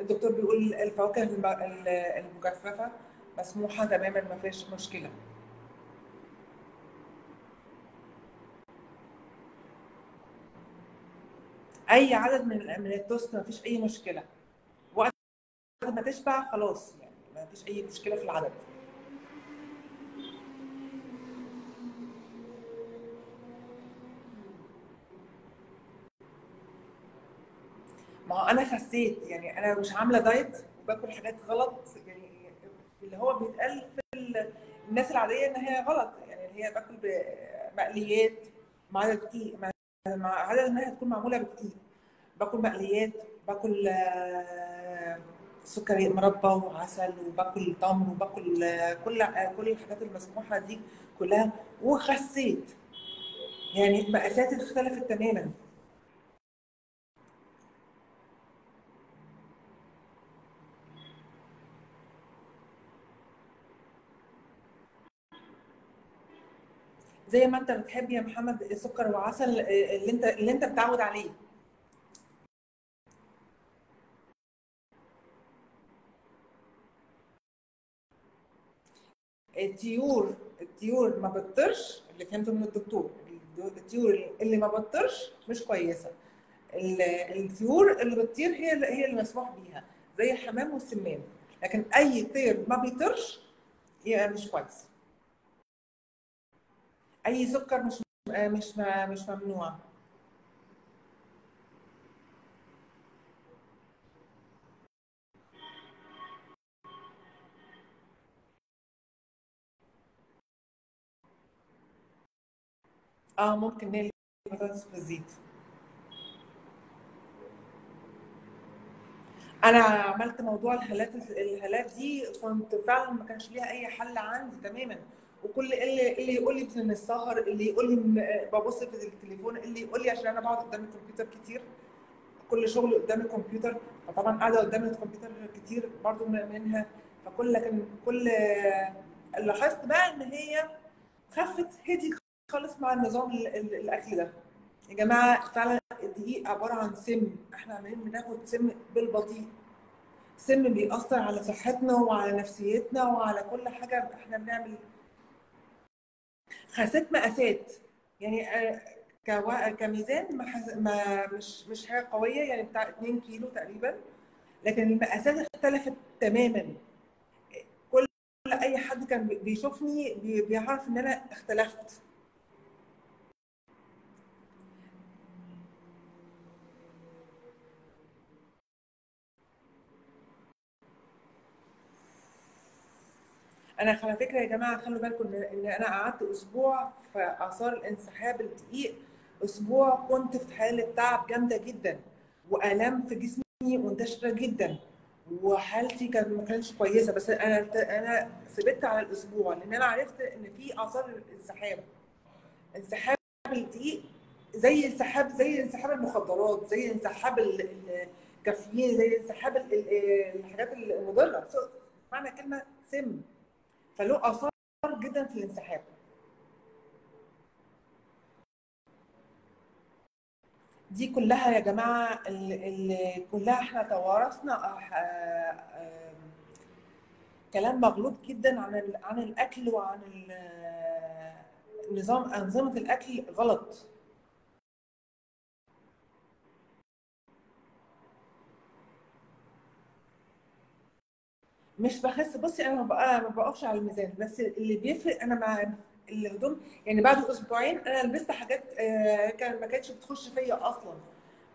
الدكتور بيقول الفواكه الم- ال- المجففة مسموحة تماما ما فيش مشكلة. أي عدد من من التوست ما فيش أي مشكلة. وقت ما تشبع خلاص يعني ما فيش أي مشكلة في العدد. ما هو أنا خسيت يعني أنا مش عاملة دايت وباكل حاجات غلط يعني اللي هو بيتقال في ال- الناس العادية إن هي غلط يعني هي باكل مقليات مع عدد مع عدد إنها تكون معمولة بدقيق باكل مقليات باكل آه، سكري مربى وعسل وباكل تمر وباكل آه، كل آه، كل الحاجات المسموحة دي كلها. وخسيت يعني مقاساتي اختلفت تماما. زي ما انت بتحب يا محمد سكر وعسل اللي انت اللي انت متعود عليه. الطيور الطيور ما بتطيرش اللي فهمته من الدكتور الطيور اللي ما بتطيرش مش كويسة. ال- الطيور اللي بتطير هي اللي هي اللي مسموح بيها زي الحمام والسمان. لكن أي طير ما بيطيرش يبقى مش كويس. أي سكر مش مش مش ممنوع. آه ممكن نقلي بطاطس في الزيت أنا عملت موضوع الهالات الهالات دي كنت فعلا ما كانش ليها أي حل عندي تماما. وكل اللي اللي يقول لي من السهر اللي يقول لي ببص في التليفون اللي يقول لي عشان أنا بقعد قدام الكمبيوتر كتير. كل شغل قدام الكمبيوتر. فطبعا قاعدة قدام الكمبيوتر كتير برضو من- منها. فكل لكن كل لاحظت بقى إن هي خفت. هدي خالص مع النظام ال- ال- الأكل ده. يا جماعة فعلا الدقيق عبارة عن سم. إحنا عمالين بناخد سم بالبطيء. سم بيأثر على صحتنا وعلى نفسيتنا وعلى كل حاجة إحنا بنعمل. خسيت مقاسات. يعني آه، كميزان ما. ما مش مش حاجة قوية يعني بتاع 2 كيلو تقريبا. لكن المقاسات اختلفت تماما. كل أي حد كان بي- بيشوفني بي- بيعرف إن أنا اختلفت. أنا على فكرة يا جماعة خلوا بالكم إن أنا قعدت أسبوع في آثار الانسحاب الدقيق أسبوع كنت في حالة تعب جامدة جدا وآلام في جسمي منتشره جدا وحالتي كانت ما كانتش كويسة. بس أنا أنا ثبت على الأسبوع لأن أنا عرفت إن في آثار الانسحاب. انسحاب الدقيق زي انسحاب زي انسحاب المخدرات زي انسحاب ال- ال- الكافيين زي انسحاب ال- ال- الحاجات المضرة. معنى كلمة سم. فله آثار جدا في الانسحاب. دي كلها يا جماعة اللي كلها إحنا توارثنا آه، آه، كلام مغلوط جدا عن عن الأكل وعن نظام أنظمة الأكل غلط. مش بخس بصي أنا ما بقفش على الميزان بس اللي بيفرق أنا مع الهدوم يعني بعد أسبوعين أنا لبست حاجات آه، كان ما كانتش بتخش فيا أصلا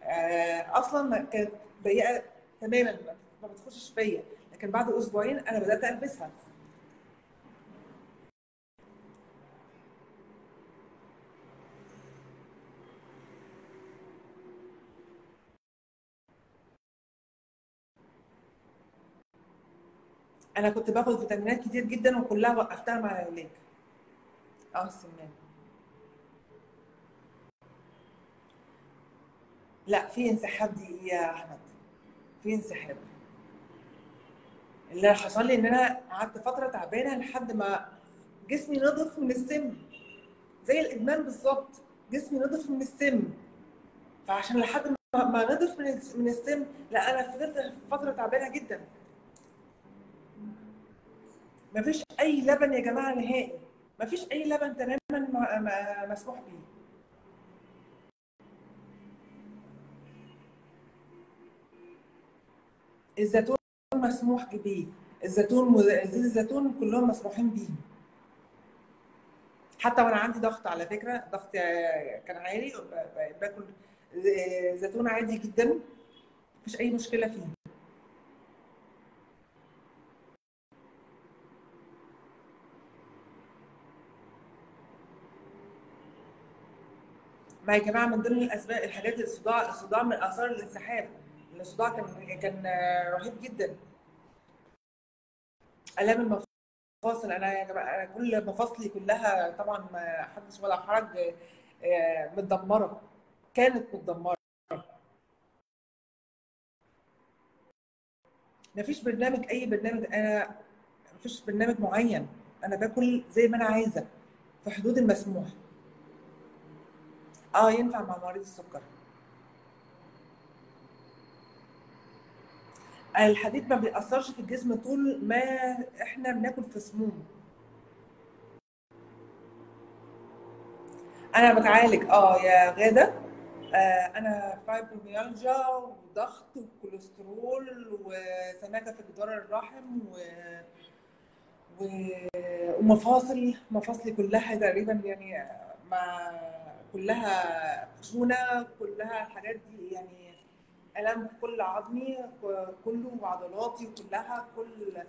آه، أصلا كانت ضيقة تماما ما- ما بتخشش فيا لكن بعد أسبوعين أنا بدأت ألبسها. أنا كنت باخد فيتامينات كتير جدا وكلها وقفتها مع العلاج. آه السمان لا في انسحاب دي يا أحمد؟ في انسحاب. اللي حصل لي إن أنا قعدت فترة تعبانة لحد ما جسمي نضف من السم. زي الإدمان بالظبط. جسمي نضف من السم. فعشان لحد ما نضف من السم لا أنا فضلت فترة تعبانة جدا. مفيش أي لبن يا جماعة نهائي. مفيش أي لبن تماما مسموح به الزيتون مسموح بيه. الزيتون وزيت الزيتون كلهم مسموحين بيه. حتى وأنا عندي ضغط على فكرة ضغط كان عالي باكل زيتون عادي جدا. مفيش أي مشكلة فيه. ما يا جماعة من ضمن الأسباب الحاجات الصداع الصداع من آثار الانسحاب الصداع كان كان رهيب جدا. ألام المفاصل. أنا يا جماعة أنا كل مفاصلي كلها طبعا ما حدث ولا حرج آه، متدمرة. كانت متدمرة. مفيش برنامج أي برنامج أنا مفيش برنامج معين. أنا باكل زي ما أنا عايزة في حدود المسموح. آه ينفع مع مريض السكر. الحديد ما بيأثرش في الجسم طول ما إحنا بناكل في سموم. أنا بتعالج آه يا غادة. آه أنا فايبروميالجيا وضغط وكوليسترول وسماكة في جدار الرحم و... ومفاصل مفاصلي كلها تقريبا يعني مع كلها خشونة كلها الحاجات دي يعني ألم في كل عظمي كله وعضلاتي كلها كل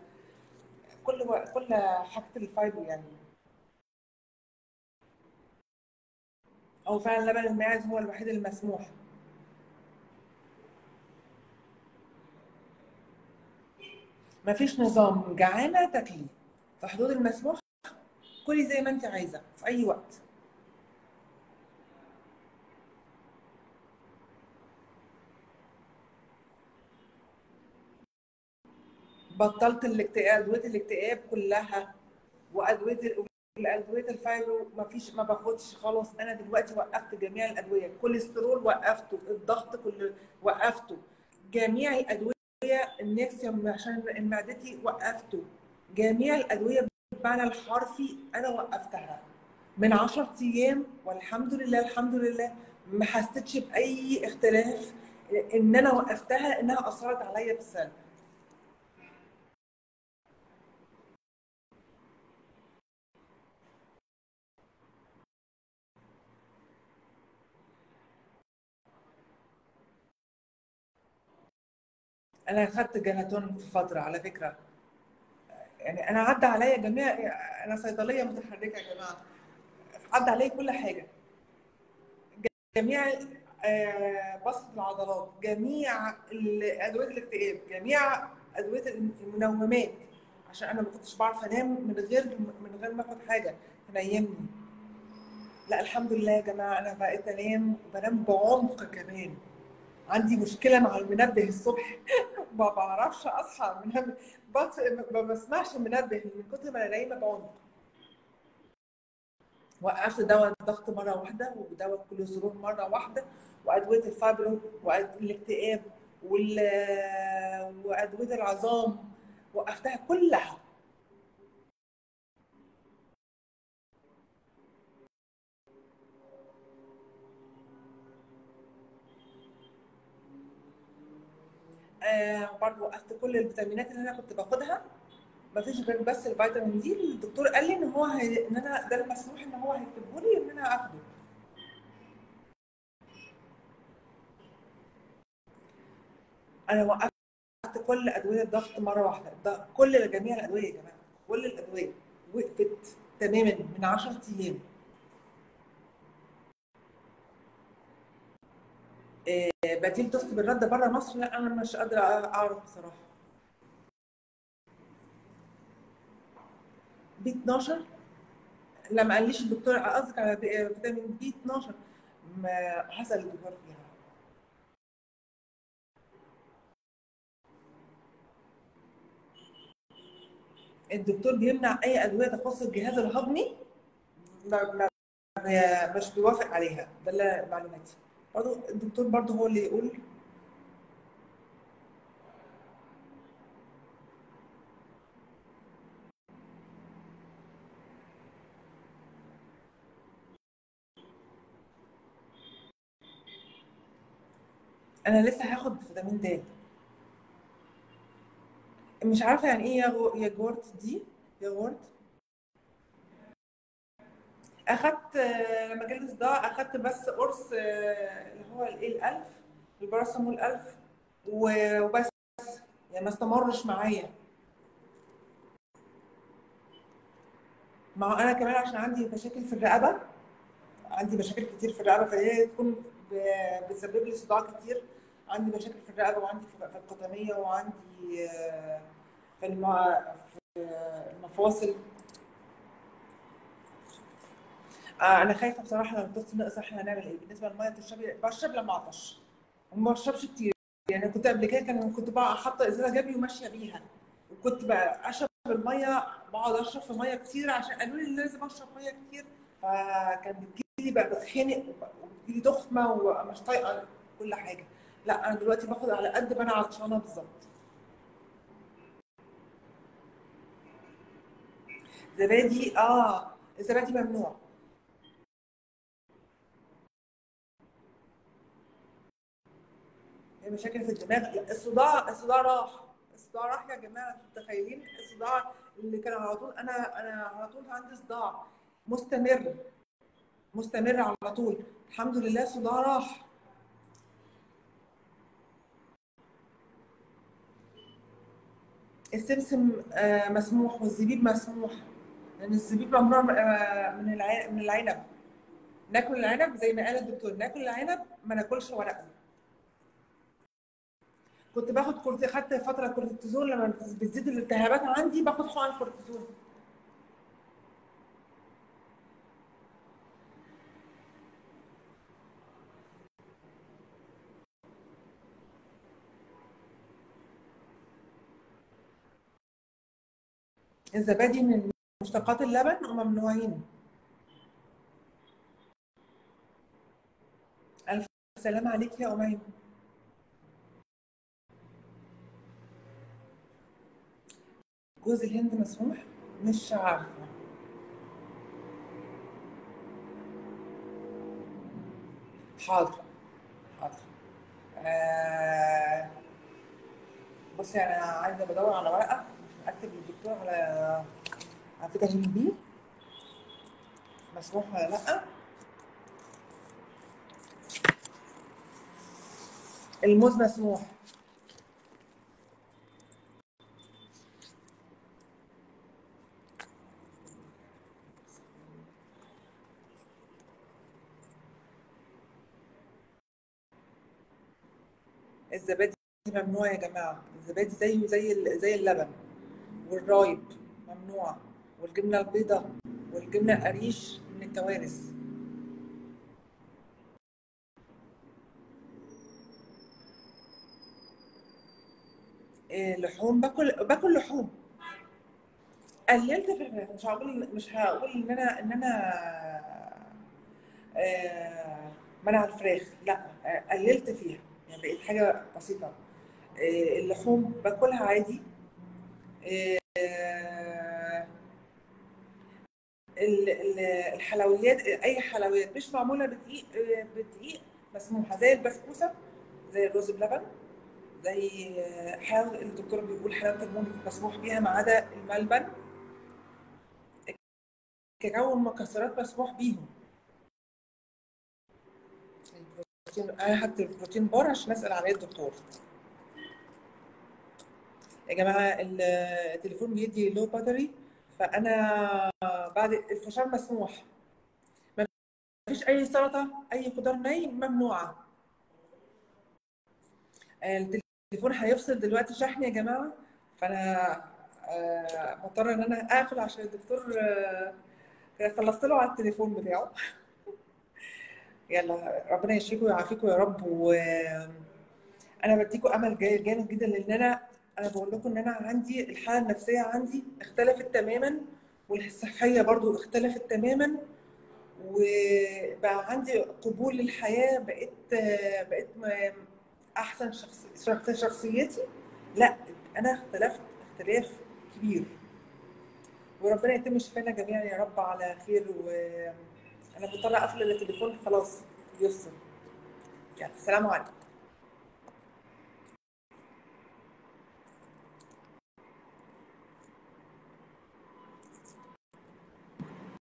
كل كل حاجة الفايبر يعني. أو فعلا لبن الماعز هو الوحيد المسموح. مفيش نظام جعانة تاكلي في حدود المسموح كلي زي ما انت عايزة في أي وقت. بطلت الاكتئاب ادوية الاكتئاب كلها وأدوية الادويه ال fibro ما فيش ما باخدش خلاص. أنا دلوقتي وقفت جميع الأدوية الكوليسترول وقفته الضغط كله وقفته. جميع الأدوية ال Nexium عشان معدتي وقفته. جميع الأدوية بالمعنى الحرفي أنا وقفتها. من 10 أيام والحمد لله الحمد لله ما حسيتش بأي اختلاف إن أنا وقفتها إنها أثرت عليا بالسلب. أنا خدت جلاتون في فترة على فكرة. يعني أنا عدى عليا جميع أنا صيدلية متحركة يا جماعة. عدى عليا كل حاجة. جميع آه، بسط العضلات جميع أدوية الاكتئاب جميع أدوية المنومات. عشان أنا ما كنتش بعرف أنام من غير من غير ما آخد حاجة. تنيمني. لا الحمد لله يا جماعة أنا بقيت أنام وبنام بعمق كمان. عندي مشكلة مع المنبه الصبح. ما بعرفش أصحى من ما بسمعش المنبه من كتر ما أنا نايمة بعمق وقفت دواء الضغط مرة واحدة ودواء الكوليسترول مرة واحدة وأدوية ال fibro والاكتئاب وال وأدوية العظام وقفتها كلها. آه برضه وقفت كل الفيتامينات اللي أنا كنت باخدها. مفيش غير بس الفيتامين دي. الدكتور قال لي إن هو هي... إن أنا ده المسموح إن هو هيكتبه لي إن أنا أخده. أنا وقفت كل أدوية الضغط مرة واحدة. ده كل جميع الأدوية يا جماعة. كل الأدوية. وقفت تماما من 10 أيام. بديل توست بالرد بره مصر؟ لا أنا مش قادرة أعرف بصراحة. بي 12 لما قاليش الدكتور قصدك على بي- فيتامين بي 12 ما حصل الدكتور فيها. الدكتور بيمنع أي أدوية تخص الجهاز الهضمي؟ ما- مش بيوافق عليها. ده اللي معلوماتي برضه الدكتور برضه هو اللي يقول. أنا لسه هاخد فيتامين د مش عارفة يعني إيه ياغو- ياجورت دي؟ ياجورت أخدت آه، لما جالي صداع أخدت بس قرص آه، اللي هو الايه الالف الباراسيتامول الف و- وبس. يعني ما استمرش معايا. ما هو أنا كمان عشان عندي مشاكل في الرقبة عندي مشاكل كتير في الرقبة فهي تكون بتسبب لي صداع كتير. عندي مشاكل في الرقبة وعندي في القطنية وعندي آه، في المفاصل. آه، أنا خايفة بصراحة لو الطفل نقص إحنا هنعمل إيه؟ بالنسبة للميه تشربي بشرب لما أعطش. وما بشربش كتير. يعني كنت قبل كده كان كنت بقى حاطه إزازة جنبي وماشية بيها. وكنت بقى أشرب المية بقعد أشرب في مية كتير عشان قالوا لي لازم أشرب مية كتير. فكان بتجيلي بقى بتخنق وبتجيلي تخمة ومش طايقة كل حاجة. لا أنا دلوقتي باخد على قد ما أنا عطشانة بالظبط. زبادي آه الزبادي ممنوع. مشاكل في الدماغ. الصداع الصداع راح. الصداع راح يا جماعة أنتوا متخيلين؟ الصداع اللي كان على طول أنا أنا على طول عندي صداع مستمر. مستمر على طول. الحمد لله الصداع راح. السمسم آه، مسموح والزبيب مسموح. لأن الزبيب ممنوع آه، من العنب. ناكل العنب زي ما قال الدكتور. ناكل العنب ما ناكلش ورقة. كنت باخد كورت خدت فترة كورتيزون لما بتزيد الالتهابات عندي باخد حقن كورتيزون الزبادي من مشتقات اللبن وممنوعين. ألف سلام عليك يا امين جوز الهند مسموح؟ مش عارفة. حاضر حاضر. آه بصي أنا عايزة بدور على ورقة. أكتب للدكتور على على فيتامين بي مسموح ولا لأ؟ الموز مسموح. الزبادي ممنوع يا جماعة. الزبادي زيه زي زي اللبن والرايب ممنوع والجبنة البيضاء والجبنة القريش من الكوارث. إيه، لحوم باكل باكل لحوم. قللت في مش هقول مش هقول إن أنا إن أنا آه، منع الفراخ لأ آه، قللت فيها. يعني بقيت حاجة بسيطة. آه، اللحوم باكلها عادي. آه، ال- ال- الحلويات أي حلويات مش معمولة بدقيق آه، بدقيق مسموحة زي البسبوسة زي الرز بلبن زي حاول الدكتور بيقول حلاوه المولد مسموح بيها ما عدا الملبن. الكاكاو والمكسرات مسموح بيهم. البروتين أنا هحط البروتين بار عشان أسأل عليه الدكتور. يا جماعة التليفون بيدي لو باتري فأنا بعد الفشار مسموح. ما فيش أي سلطة أي خضار ني ممنوعة. التليفون هيفصل دلوقتي شحن يا جماعة فأنا آه، مضطرة إن أنا أقفل عشان الدكتور آه، خلصت له على التليفون بتاعه. يلا ربنا يشفيكم ويعافيكم يا رب وأنا بديكم أمل جامد جدا لأن أنا أنا بقول لكم إن أنا عندي الحالة النفسية عندي اختلفت تماما والصحية برضو اختلفت تماما وبقى عندي قبول للحياة بقيت بقيت أحسن شخص شخصيتي. لا أنا اختلفت اختلاف كبير. وربنا يتم شفانا جميعا يا رب على خير وأنا مضطره أقفل التليفون خلاص يفصل. يعني السلام عليكم.